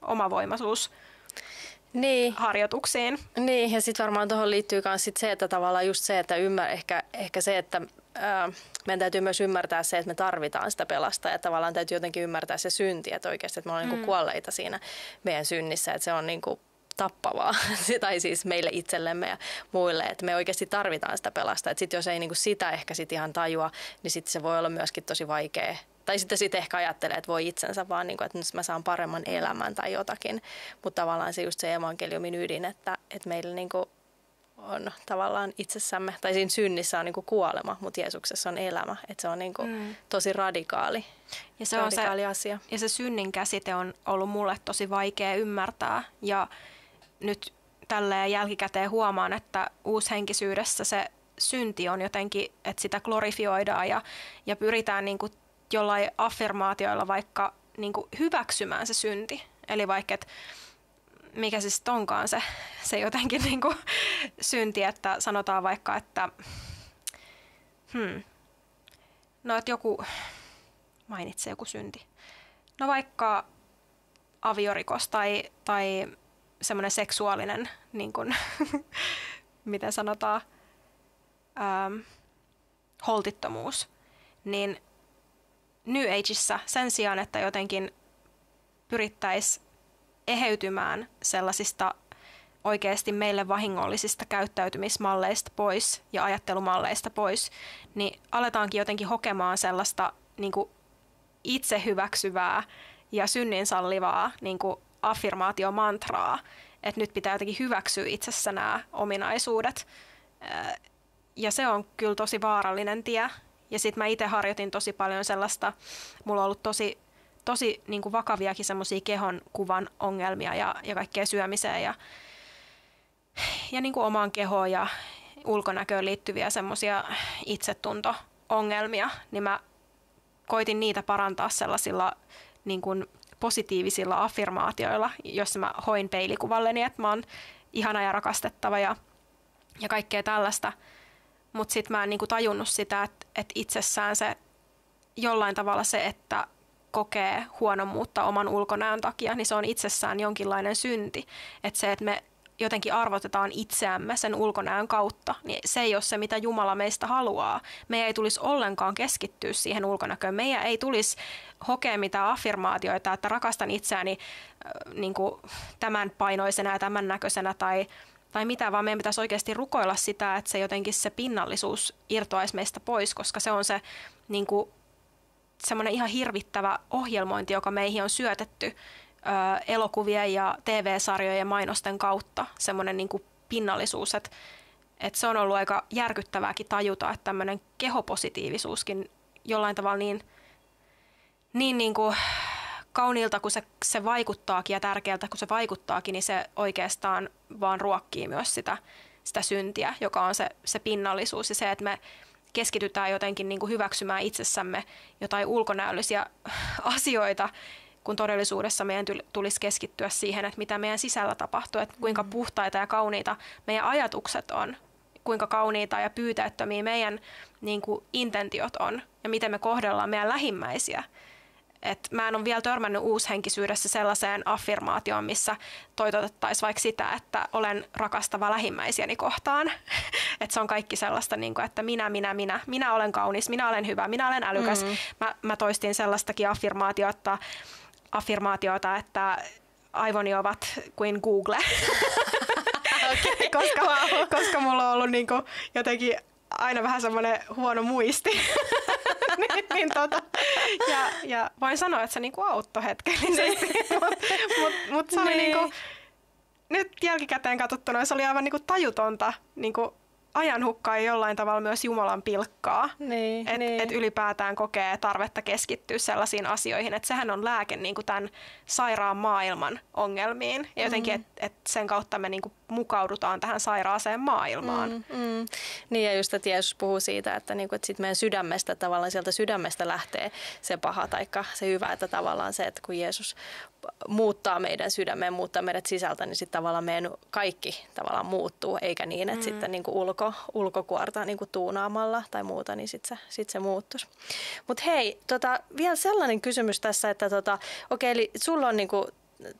S1: omavoimaisuus niin. harjoituksiin.
S2: Niin, ja sitten varmaan tuohon liittyy myös sit se, että tavallaan just se, että ymmär, ehkä, ehkä se, että ää, meidän täytyy myös ymmärtää se, että me tarvitaan sitä pelastajaa. Tavallaan täytyy jotenkin ymmärtää se synti, että oikeasti että me ollaan niinku mm. niinku kuolleita siinä meidän synnissä, että se on niinku tappavaa, tai siis meille itsellemme ja muille, että me oikeasti tarvitaan sitä pelasta. Että sit jos ei niinku sitä ehkä sit ihan tajua, niin sitten se voi olla myöskin tosi vaikea. Tai sitten sit ehkä ajattelee, että voi itsensä vaan, niinku, että nyt mä saan paremman elämän tai jotakin. Mutta tavallaan se just se evankeliumin ydin, että, että meillä niinku on tavallaan itsessämme, tai siinä synnissä on niinku kuolema, mutta Jeesuksessa on elämä. Että se on niinku mm. tosi radikaali, ja se radikaali on se, asia.
S1: Ja se synnin käsite on ollut mulle tosi vaikea ymmärtää. Ja nyt tälleen jälkikäteen huomaan, että uushenkisyydessä se synti on jotenkin, että sitä glorifioidaan ja, ja pyritään niin kuin jollain affirmaatioilla vaikka niin kuin hyväksymään se synti. Eli vaikka, että mikä se onkaan se, se jotenkin niin kuin synti, että sanotaan vaikka, että hmm, no että joku mainitsee joku synti. No vaikka aviorikos tai, tai semmoinen seksuaalinen, niin kuin, miten sanotaan, ähm, holtittomuus, niin New Ageissa sen sijaan, että jotenkin pyrittäisiin eheytymään sellaisista oikeasti meille vahingollisista käyttäytymismalleista pois ja ajattelumalleista pois, niin aletaankin jotenkin hokemaan sellaista niin kuin itse hyväksyvää ja synnin sallivaa niin kuin affirmaatiomantraa, että nyt pitää jotenkin hyväksyä itsessä nämä ominaisuudet. Ja se on kyllä tosi vaarallinen tie. Ja sitten mä itse harjoitin tosi paljon sellaista, mulla on ollut tosi, tosi niin kuin vakaviakin semmoisia kehon kuvan ongelmia ja, ja kaikkea syömiseen ja, ja niin kuin omaan kehoon ja ulkonäköön liittyviä semmoisia itsetunto-ongelmia, niin mä koitin niitä parantaa sellaisilla niin kuin positiivisilla affirmaatioilla, jossa mä hoin peilikuvalleni, että mä oon ihana ja rakastettava ja, ja kaikkea tällaista. Mutta sitten mä en niinku tajunnut sitä, että et itsessään se jollain tavalla se, että kokee huonommuutta oman ulkonäön takia, niin se on itsessään jonkinlainen synti. Että se, että me jotenkin arvotetaan itseämme sen ulkonäön kautta, niin se ei ole se, mitä Jumala meistä haluaa. Meidän ei tulisi ollenkaan keskittyä siihen ulkonäköön. Meidän ei tulisi hokea mitään affirmaatioita, että rakastan itseäni äh, niin kuin tämän painoisena ja tämän näköisenä tai, tai mitä, vaan meidän pitäisi oikeasti rukoilla sitä, että se jotenkin se pinnallisuus irtoaisi meistä pois, koska se on se niin kuin, semmoinen ihan hirvittävä ohjelmointi, joka meihin on syötetty elokuvien ja TV-sarjojen mainosten kautta semmoinen niin kuin pinnallisuus, että että se on ollut aika järkyttävääkin tajuta, että tämmöinen kehopositiivisuuskin jollain tavalla niin, niin, niin kuin kauniilta kuin se, se vaikuttaakin ja tärkeältä kuin se vaikuttaakin, niin se oikeastaan vaan ruokkii myös sitä, sitä syntiä, joka on se, se pinnallisuus ja se, että me keskitytään jotenkin niin kuin hyväksymään itsessämme jotain ulkonäöllisiä asioita, kun todellisuudessa meidän tulisi keskittyä siihen, että mitä meidän sisällä tapahtuu, että kuinka mm. puhtaita ja kauniita meidän ajatukset on, kuinka kauniita ja pyyteettömiä meidän niin kuin, intentiot on ja miten me kohdellaan meidän lähimmäisiä. Et mä en ole vielä törmännyt uushenkisyydessä sellaiseen affirmaatioon, missä toitotettaisiin vaikka sitä, että olen rakastava lähimmäisiäni kohtaan. että se on kaikki sellaista, niin kuin, että minä, minä, minä, minä olen kaunis, minä olen hyvä, minä olen älykäs. Mm. Mä, mä toistin sellaistakin affirmaatiota, affirmaatiota, että aivoni ovat kuin Google. okay. koska, wow. koska mulla on ollut niin kuin jotenkin aina vähän semmoinen huono muisti. niin, niin tota, ja, ja voin sanoa, että se niinku auttoi hetkellisesti, mutta mut, mut se oli niin. niinku, nyt jälkikäteen katsottuna se oli aivan niinku tajutonta niinku ajan hukkaa jollain tavalla myös Jumalan pilkkaa.
S2: Niin,
S1: että
S2: niin.
S1: et ylipäätään kokee tarvetta keskittyä sellaisiin asioihin, että sehän on lääke niin kuin tämän sairaan maailman ongelmiin. Ja jotenkin, mm. että et sen kautta me niin kuin mukaudutaan tähän sairaaseen maailmaan. Mm, mm.
S2: Niin ja just, että Jeesus puhuu siitä, että, niin kuin, että sit meidän sydämestä tavallaan sieltä sydämestä lähtee se paha tai se hyvä, että tavallaan se, että kun Jeesus muuttaa meidän sydämeen, muuttaa meidät sisältä, niin sitten tavallaan meidän kaikki tavallaan muuttuu, eikä niin, että mm. sitten niin kuin ulko, ulkokuorta niin kuin tuunaamalla tai muuta, niin sitten se, sit se muuttuisi. Mutta hei, tota, vielä sellainen kysymys tässä, että tota, okei, eli sulla on niin kuin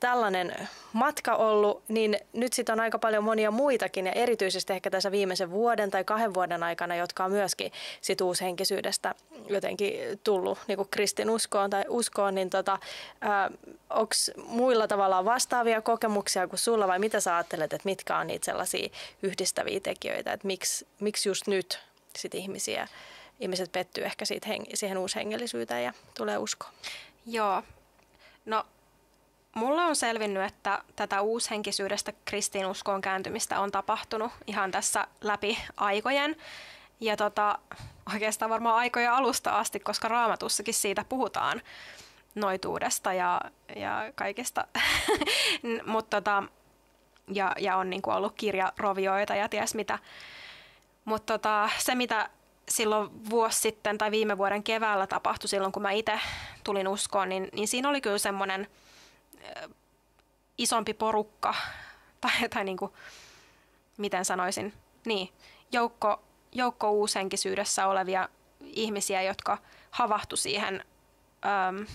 S2: tällainen matka ollut, niin nyt sitten on aika paljon monia muitakin ja erityisesti ehkä tässä viimeisen vuoden tai kahden vuoden aikana, jotka on myöskin sit uushenkisyydestä jotenkin tullut niin kuin kristinuskoon tai uskoon, niin tota, onko muilla tavallaan vastaavia kokemuksia kuin sulla vai mitä sä ajattelet, että mitkä on niitä sellaisia yhdistäviä tekijöitä, että miksi, miksi just nyt sit ihmisiä, ihmiset pettyy ehkä siitä siihen uushengellisyyteen ja tulee usko?
S1: Joo, no Mulla on selvinnyt, että tätä uushenkisyydestä kristinuskoon kääntymistä on tapahtunut ihan tässä läpi aikojen. Ja tota, oikeastaan varmaan aikojen alusta asti, koska raamatussakin siitä puhutaan noituudesta ja, ja kaikesta. Mut tota, ja, ja on niinku ollut kirjarovioita ja ties mitä. Mutta tota, se, mitä silloin vuosi sitten tai viime vuoden keväällä tapahtui silloin, kun mä itse tulin uskoon, niin, niin siinä oli kyllä semmoinen – isompi porukka, tai, tai niin kuin, miten sanoisin, niin, joukko, joukko uushenkisyydessä olevia ihmisiä, jotka havahtu siihen äm,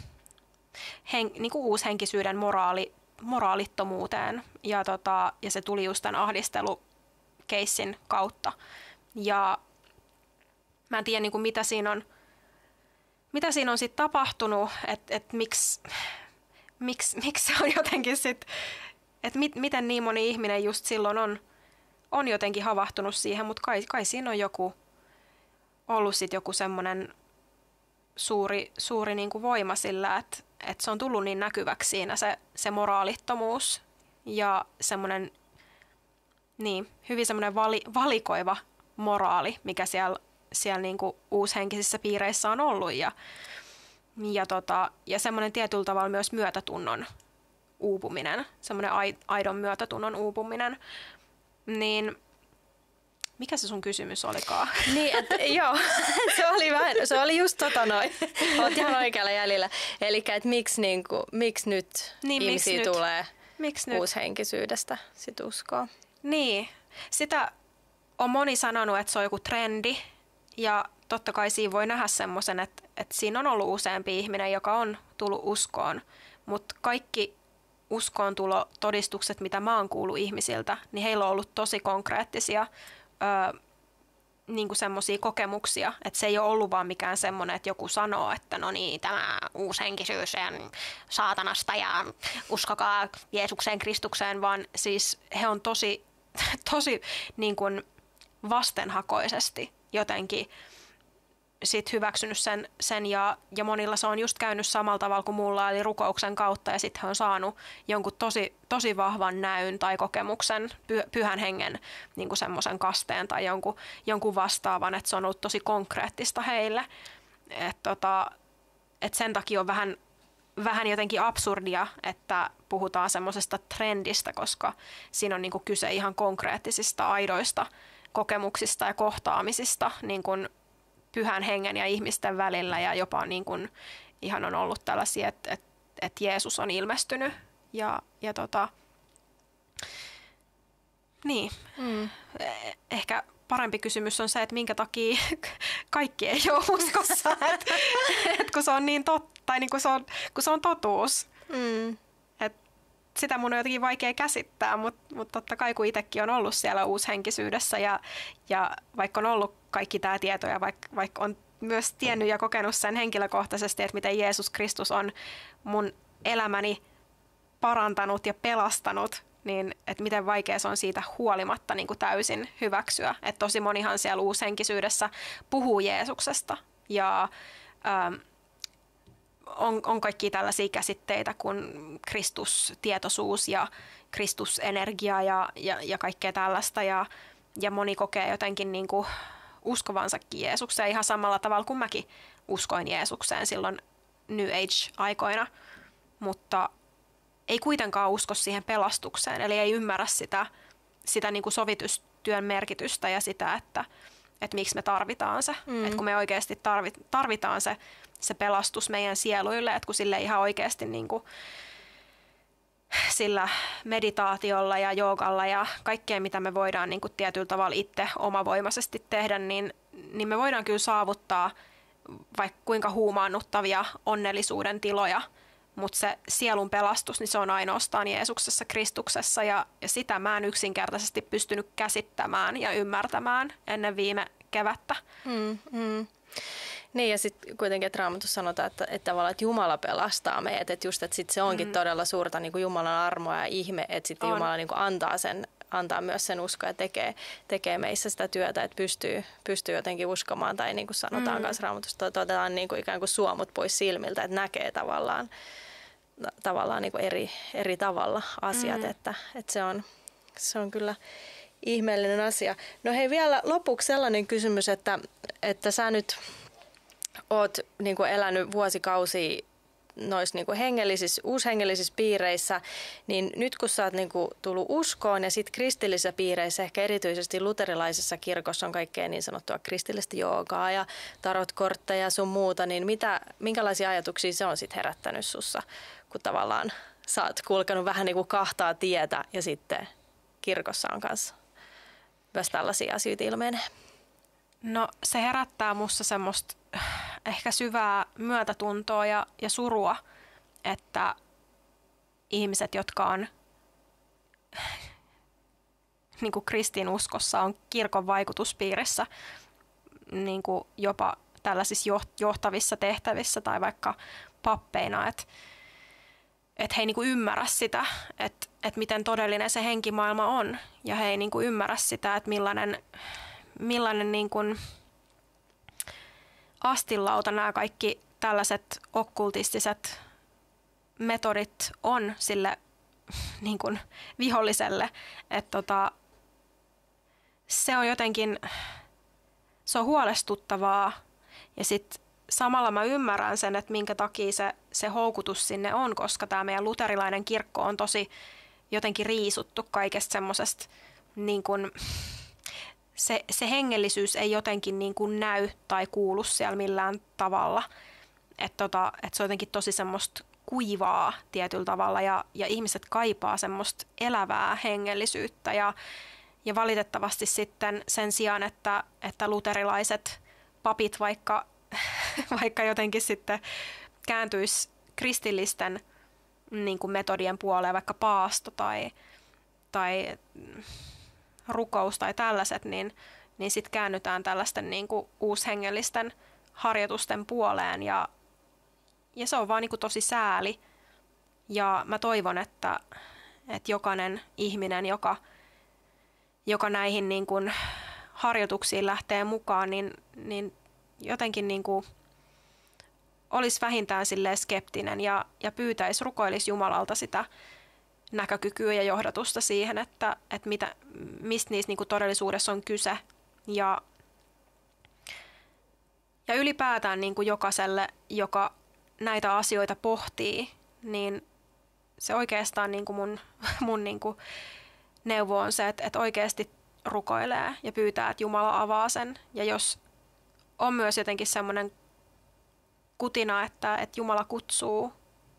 S1: hen, niin kuin uushenkisyyden moraali, moraalittomuuteen. Ja, tota, ja se tuli just tämän ahdistelukeissin kautta. Ja mä en tiedä, niin kuin mitä siinä on, mitä siinä on sitten tapahtunut, että et miksi miksi, miksi se on jotenkin sitten, että mit, miten niin moni ihminen just silloin on, on jotenkin havahtunut siihen, mutta kai, kai siinä on joku ollut sitten joku semmoinen suuri, suuri niin kuin voima sillä, että, että se on tullut niin näkyväksi siinä se, se moraalittomuus ja semmoinen niin, hyvin semmoinen vali, valikoiva moraali, mikä siellä, siellä niin kuin uushenkisissä piireissä on ollut ja, ja, tota, ja semmoinen tietyllä tavalla myös myötätunnon uupuminen, semmoinen aidon myötätunnon uupuminen. Niin mikä se sun kysymys olikaan?
S2: Niin, et, joo, se oli, vähän, se oli just tota noin. Oot ihan oikealla jäljellä. Eli että miksi, niinku, miksi nyt niin, ihmisiä miksi tulee miksi uushenkisyydestä sit uskoa?
S1: Niin, sitä on moni sanonut, että se on joku trendi. Ja totta kai siinä voi nähdä semmoisen, että, että siinä on ollut useampi ihminen, joka on tullut uskoon, mutta kaikki uskoon tulo todistukset, mitä mä oon kuullut ihmisiltä, niin heillä on ollut tosi konkreettisia ö, niin kuin semmoisia kokemuksia, että se ei ole ollut vaan mikään semmoinen, että joku sanoo, että no niin, tämä uushenkisyys on saatanasta ja uskokaa Jeesukseen, Kristukseen, vaan siis he on tosi, tosi niin kuin vastenhakoisesti jotenkin sit hyväksynyt sen, sen ja, ja monilla se on just käynyt samalla tavalla kuin mulla, eli rukouksen kautta, ja sitten he on saanut jonkun tosi, tosi vahvan näyn tai kokemuksen, py, pyhän hengen niin semmoisen kasteen tai jonkun, jonkun vastaavan, että se on ollut tosi konkreettista heille. Et tota, et sen takia on vähän, vähän jotenkin absurdia, että puhutaan semmoisesta trendistä, koska siinä on niin kyse ihan konkreettisista, aidoista kokemuksista ja kohtaamisista, niin kuin pyhän hengen ja ihmisten välillä ja jopa niin kuin ihan on ollut tällaisia, että, että, että Jeesus on ilmestynyt ja, ja tota, niin. Mm. Ehkä parempi kysymys on se, että minkä takia kaikki ei ole uskossa, että, että kun se on niin totta, tai niin kuin se on, kun se on totuus. Mm sitä mun on jotenkin vaikea käsittää, mutta, mutta totta kai kun itsekin on ollut siellä uushenkisyydessä ja, ja vaikka on ollut kaikki tämä tieto ja vaikka, vaikka on myös tiennyt ja kokenut sen henkilökohtaisesti, että miten Jeesus Kristus on mun elämäni parantanut ja pelastanut, niin että miten vaikea se on siitä huolimatta niin kuin täysin hyväksyä. Että tosi monihan siellä uushenkisyydessä puhuu Jeesuksesta ja ähm, on, on kaikki tällaisia käsitteitä kuin Kristustietoisuus ja Kristusenergia ja, ja, ja kaikkea tällaista. Ja, ja moni kokee jotenkin niin kuin uskovansakin Jeesukseen ihan samalla tavalla kuin mäkin uskoin Jeesukseen silloin New Age-aikoina, mutta ei kuitenkaan usko siihen pelastukseen, eli ei ymmärrä sitä, sitä niin kuin sovitustyön merkitystä ja sitä, että, että miksi me tarvitaan se. Mm. Että kun me oikeasti tarvitaan se se pelastus meidän sieluille, että kun sille ihan oikeasti niin kuin, sillä meditaatiolla ja joogalla ja kaikkea, mitä me voidaan niin kuin tietyllä tavalla itse omavoimaisesti tehdä, niin, niin me voidaan kyllä saavuttaa vaikka kuinka huumaannuttavia onnellisuuden tiloja, mutta se sielun pelastus, niin se on ainoastaan Jeesuksessa, Kristuksessa ja, ja sitä mä en yksinkertaisesti pystynyt käsittämään ja ymmärtämään ennen viime kevättä. Mm, mm.
S2: Niin ja sitten kuitenkin, että Raamatussa sanotaan, että, että tavallaan että Jumala pelastaa meidät, että just, että sit se onkin mm. todella suurta niin kuin Jumalan armoa ja ihme, että sitten Jumala niin kuin antaa sen antaa myös sen uskoa ja tekee, tekee meissä sitä työtä, että pystyy, pystyy jotenkin uskomaan tai niin kuin sanotaan mm. kanssa raamatusta, otetaan niin kuin ikään kuin suomut pois silmiltä, että näkee tavallaan, tavallaan niin kuin eri, eri tavalla asiat, mm. että, että se, on, se on kyllä ihmeellinen asia. No hei vielä lopuksi sellainen kysymys, että, että sä nyt oot niin kuin elänyt vuosikausia noissa niin hengellisissä, uushengellisissä piireissä, niin nyt kun sä oot niin kuin tullut uskoon ja sitten kristillisissä piireissä, ehkä erityisesti luterilaisessa kirkossa on kaikkea niin sanottua kristillistä joogaa ja tarotkortteja sun muuta, niin mitä, minkälaisia ajatuksia se on sitten herättänyt sussa, kun tavallaan sä oot kulkenut vähän niin kuin kahtaa tietä ja sitten kirkossa on kanssa myös tällaisia asioita ilmenee?
S1: No se herättää musta semmoista ehkä syvää myötätuntoa ja, ja surua, että ihmiset, jotka on niin kuin kristinuskossa, on kirkon vaikutuspiirissä niin kuin jopa tällaisissa johtavissa tehtävissä tai vaikka pappeina, että että he ei niinku ymmärrä sitä, että, että miten todellinen se henkimaailma on. Ja he ei niinku ymmärrä sitä, että millainen, millainen niinku astilauta nämä kaikki tällaiset okkultistiset metodit on sille niin kuin viholliselle. Että tota, se on jotenkin, se on huolestuttavaa ja sitten samalla mä ymmärrän sen, että minkä takia se, se houkutus sinne on, koska tämä meidän luterilainen kirkko on tosi jotenkin riisuttu kaikesta semmoisesta niin kuin, se, se hengellisyys ei jotenkin niin kuin näy tai kuulu siellä millään tavalla. Että tota, et se on jotenkin tosi semmoista kuivaa tietyllä tavalla ja, ja ihmiset kaipaa semmoista elävää hengellisyyttä ja, ja valitettavasti sitten sen sijaan, että, että luterilaiset papit vaikka, vaikka jotenkin sitten kääntyisi kristillisten niin kuin metodien puoleen, vaikka paasto tai, tai rukous tai tällaiset, niin, niin sitten käännytään tällaisten niin kuin uushengellisten harjoitusten puoleen ja, ja se on vaan niin kuin tosi sääli. Ja mä toivon, että, että jokainen ihminen, joka, joka näihin niin kuin harjoituksiin lähtee mukaan, niin, niin jotenkin niin kuin olisi vähintään skeptinen ja, ja pyytäisi, rukoilisi Jumalalta sitä näkökykyä ja johdatusta siihen, että, että mitä, mistä niissä niin kuin todellisuudessa on kyse. Ja, ja ylipäätään niin kuin jokaiselle, joka näitä asioita pohtii, niin se oikeastaan niin kuin mun, mun niin kuin neuvo on se, että, että oikeasti rukoilee ja pyytää, että Jumala avaa sen. Ja jos on myös jotenkin semmoinen kutina, että, että Jumala kutsuu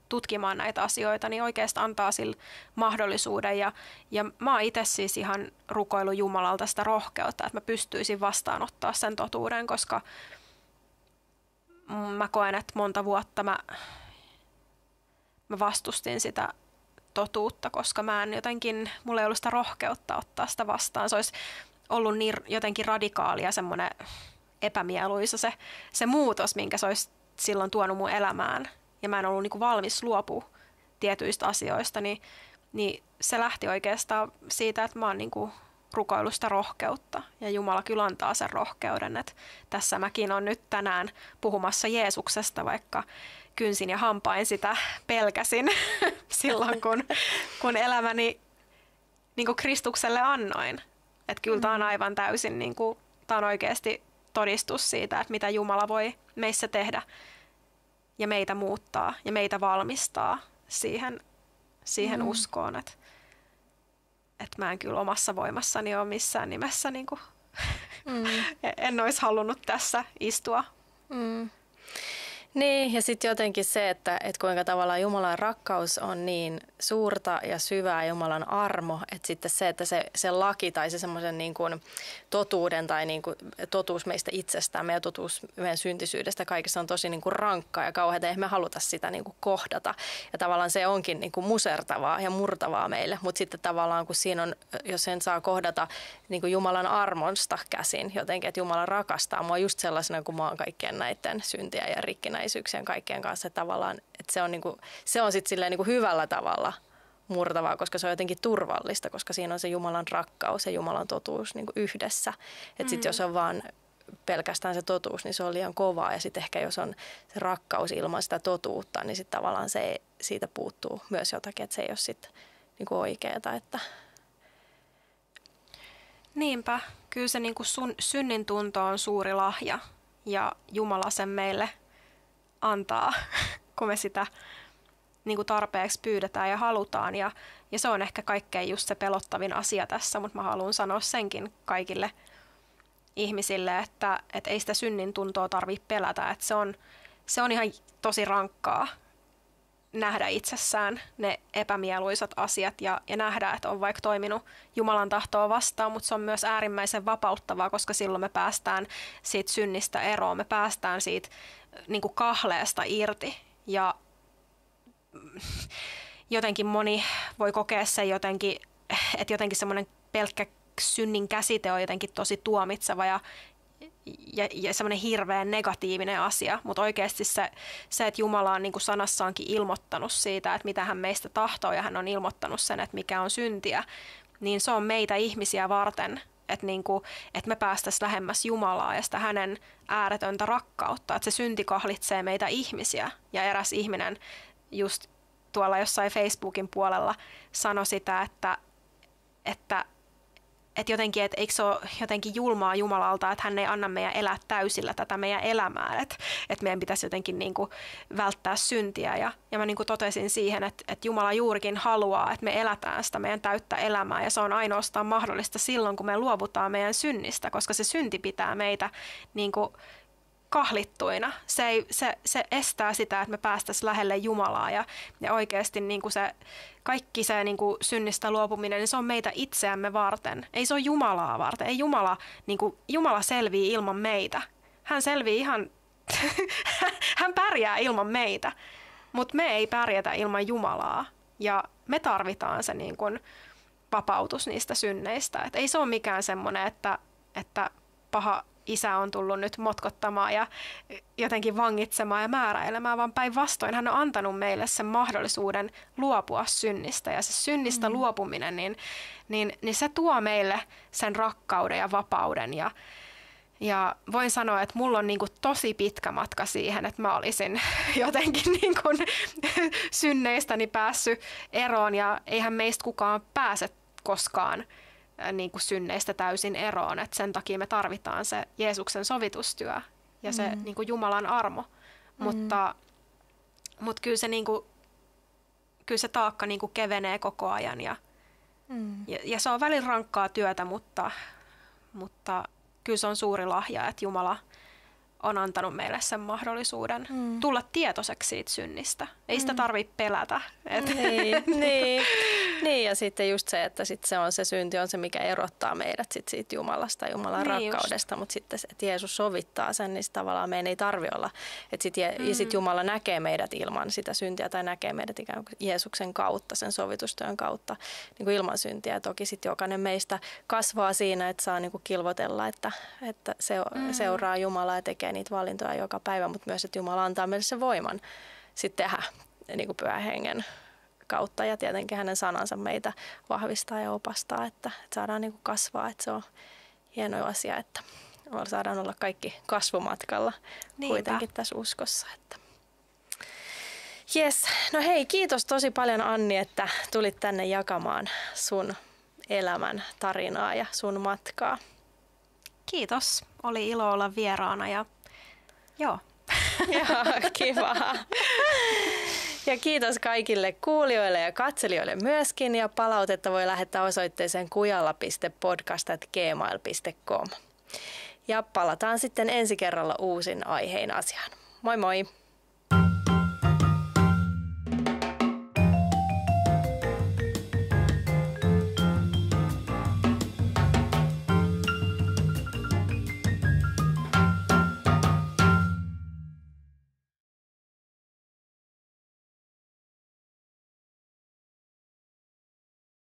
S1: tutkimaan näitä asioita, niin oikeastaan antaa sille mahdollisuuden. Ja, ja mä oon itse siis ihan rukoilu Jumalalta sitä rohkeutta, että mä pystyisin vastaanottaa sen totuuden, koska mä koen, että monta vuotta mä, mä vastustin sitä totuutta, koska mä en jotenkin, mulla ei ollut sitä rohkeutta ottaa sitä vastaan. Se olisi ollut niin jotenkin radikaalia semmoinen epämieluisa se, se muutos, minkä se olisi silloin tuonut mun elämään. Ja mä en ollut niin valmis luopua tietyistä asioista, niin, niin se lähti oikeastaan siitä, että mä oon niin rukoillut sitä rohkeutta. Ja Jumala kyllä antaa sen rohkeuden, että tässä mäkin on nyt tänään puhumassa Jeesuksesta, vaikka kynsin ja hampain sitä pelkäsin silloin, kun, kun elämäni niin kuin Kristukselle annoin. Että kyllä tämä on mm. aivan täysin, niin kuin, tämä on oikeasti todistus siitä, että mitä Jumala voi meissä tehdä ja meitä muuttaa ja meitä valmistaa siihen, siihen mm. uskoon, että, että mä en kyllä omassa voimassani ole missään nimessä, niin kuin, mm. en olisi halunnut tässä istua. Mm.
S2: Niin, ja sitten jotenkin se, että, että kuinka tavallaan Jumalan rakkaus on niin suurta ja syvää Jumalan armo, että sitten se, että se, se laki tai se semmoisen niin kuin totuuden tai niin kuin totuus meistä itsestään, ja totuus meidän syntisyydestä kaikessa on tosi niin kuin rankkaa ja kauheaa, että me haluta sitä niin kuin kohdata. Ja tavallaan se onkin niin kuin musertavaa ja murtavaa meille, mutta sitten tavallaan kun siinä on, jos sen saa kohdata niin kuin Jumalan armonsta käsin jotenkin, että Jumala rakastaa mua just sellaisena kuin mä oon kaikkien näiden syntiä ja rikkinäisyyksien kaikkien kanssa, tavallaan että se on, niin kuin, se on sitten silleen niin kuin hyvällä tavalla murtavaa, koska se on jotenkin turvallista, koska siinä on se Jumalan rakkaus ja Jumalan totuus niin kuin yhdessä. Että mm. sitten jos on vaan pelkästään se totuus, niin se on liian kovaa. Ja sitten ehkä jos on se rakkaus ilman sitä totuutta, niin sitten tavallaan se, siitä puuttuu myös jotakin, että se ei ole sitten niin oikeaa. Että...
S1: Niinpä. Kyllä se niin kuin sun, synnin tunto on suuri lahja ja Jumala sen meille antaa, kun me sitä niin kuin tarpeeksi pyydetään ja halutaan. Ja, ja se on ehkä kaikkein just se pelottavin asia tässä, mutta mä haluan sanoa senkin kaikille ihmisille, että, että ei sitä synnin tuntoa tarvitse pelätä. Että se, on, se on ihan tosi rankkaa nähdä itsessään ne epämieluisat asiat ja, ja nähdä, että on vaikka toiminut Jumalan tahtoa vastaan, mutta se on myös äärimmäisen vapauttavaa, koska silloin me päästään siitä synnistä eroon, me päästään siitä niin kuin kahleesta irti. Ja jotenkin moni voi kokea se jotenkin, että jotenkin semmoinen pelkkä synnin käsite on jotenkin tosi tuomitseva ja, ja, ja semmoinen hirveän negatiivinen asia, mutta oikeasti se, se, että Jumala on niin kuin sanassaankin ilmoittanut siitä, että mitä hän meistä tahtoo ja hän on ilmoittanut sen, että mikä on syntiä, niin se on meitä ihmisiä varten, että, niin kuin, että me päästäisiin lähemmäs Jumalaa ja sitä hänen ääretöntä rakkautta, että se synti kahlitsee meitä ihmisiä. Ja eräs ihminen just tuolla jossain Facebookin puolella sanoi sitä, että, että että jotenkin, että eikö se ole jotenkin julmaa Jumalalta, että hän ei anna meidän elää täysillä tätä meidän elämää, että, että meidän pitäisi jotenkin niin kuin välttää syntiä. Ja, ja mä niin kuin totesin siihen, että, että Jumala juurikin haluaa, että me elätään sitä meidän täyttä elämää ja se on ainoastaan mahdollista silloin, kun me luovutaan meidän synnistä, koska se synti pitää meitä niin kuin kahlittuina. Se, ei, se, se estää sitä, että me päästäisiin lähelle Jumalaa ja, ja oikeasti niin kuin se, kaikki se niin kuin synnistä luopuminen, niin se on meitä itseämme varten. Ei se ole Jumalaa varten. Ei Jumala, niin kuin, Jumala selvii ilman meitä. hän selvii ihan, hän pärjää ilman meitä, mutta me ei pärjätä ilman Jumalaa. Ja me tarvitaan se niin kuin vapautus niistä synneistä. Et ei se ole mikään semmoinen, että, että paha isä on tullut nyt motkottamaan ja jotenkin vangitsemaan ja määräilemään, vaan päinvastoin hän on antanut meille sen mahdollisuuden luopua synnistä. Ja se synnistä mm. luopuminen, niin, niin, niin se tuo meille sen rakkauden ja vapauden ja, ja voin sanoa, että mulla on niin kuin tosi pitkä matka siihen, että mä olisin jotenkin niin kuin synneistäni päässyt eroon ja eihän meistä kukaan pääse koskaan niin kuin synneistä täysin eroon. Et sen takia me tarvitaan se Jeesuksen sovitustyö ja se mm. niin kuin Jumalan armo. Mm. Mutta, mutta kyllä, se, niin kuin, kyllä se taakka niin kuin kevenee koko ajan ja, mm. ja, ja se on välillä rankkaa työtä, mutta, mutta kyllä se on suuri lahja, että Jumala on antanut meille sen mahdollisuuden mm. tulla tietoiseksi siitä synnistä. Ei sitä mm. tarvitse pelätä.
S2: Et. Niin, niin. niin, ja sitten just se, että sit se on se synti on se, mikä erottaa meidät sit siitä Jumalasta, Jumalan niin rakkaudesta, mutta sitten että Jeesus sovittaa sen, niin tavallaan meidän ei tarvi olla. Et sit, mm. Ja sitten Jumala näkee meidät ilman sitä syntiä tai näkee meidät ikään kuin Jeesuksen kautta, sen sovitustyön kautta niin kuin ilman syntiä. Ja toki sitten jokainen meistä kasvaa siinä, että saa niin kuin kilvotella, että, että se, mm. seuraa Jumalaa ja tekee niitä valintoja joka päivä, mutta myös, että Jumala antaa meille sen voiman sitten tehdä niin kuin pyhän hengen kautta ja tietenkin hänen sanansa meitä vahvistaa ja opastaa, että, että saadaan niin kuin kasvaa, että se on hieno asia, että saadaan olla kaikki kasvumatkalla Niinpä. kuitenkin tässä uskossa. Että. Yes. No hei, kiitos tosi paljon Anni, että tulit tänne jakamaan sun elämän tarinaa ja sun matkaa.
S1: Kiitos. Oli ilo olla vieraana ja joo.
S2: Joo, kiva. Ja kiitos kaikille kuulijoille ja katselijoille myöskin. Ja palautetta voi lähettää osoitteeseen kujalla.podcast.gmail.com. Ja palataan sitten ensi kerralla uusin aiheen asiaan. Moi moi!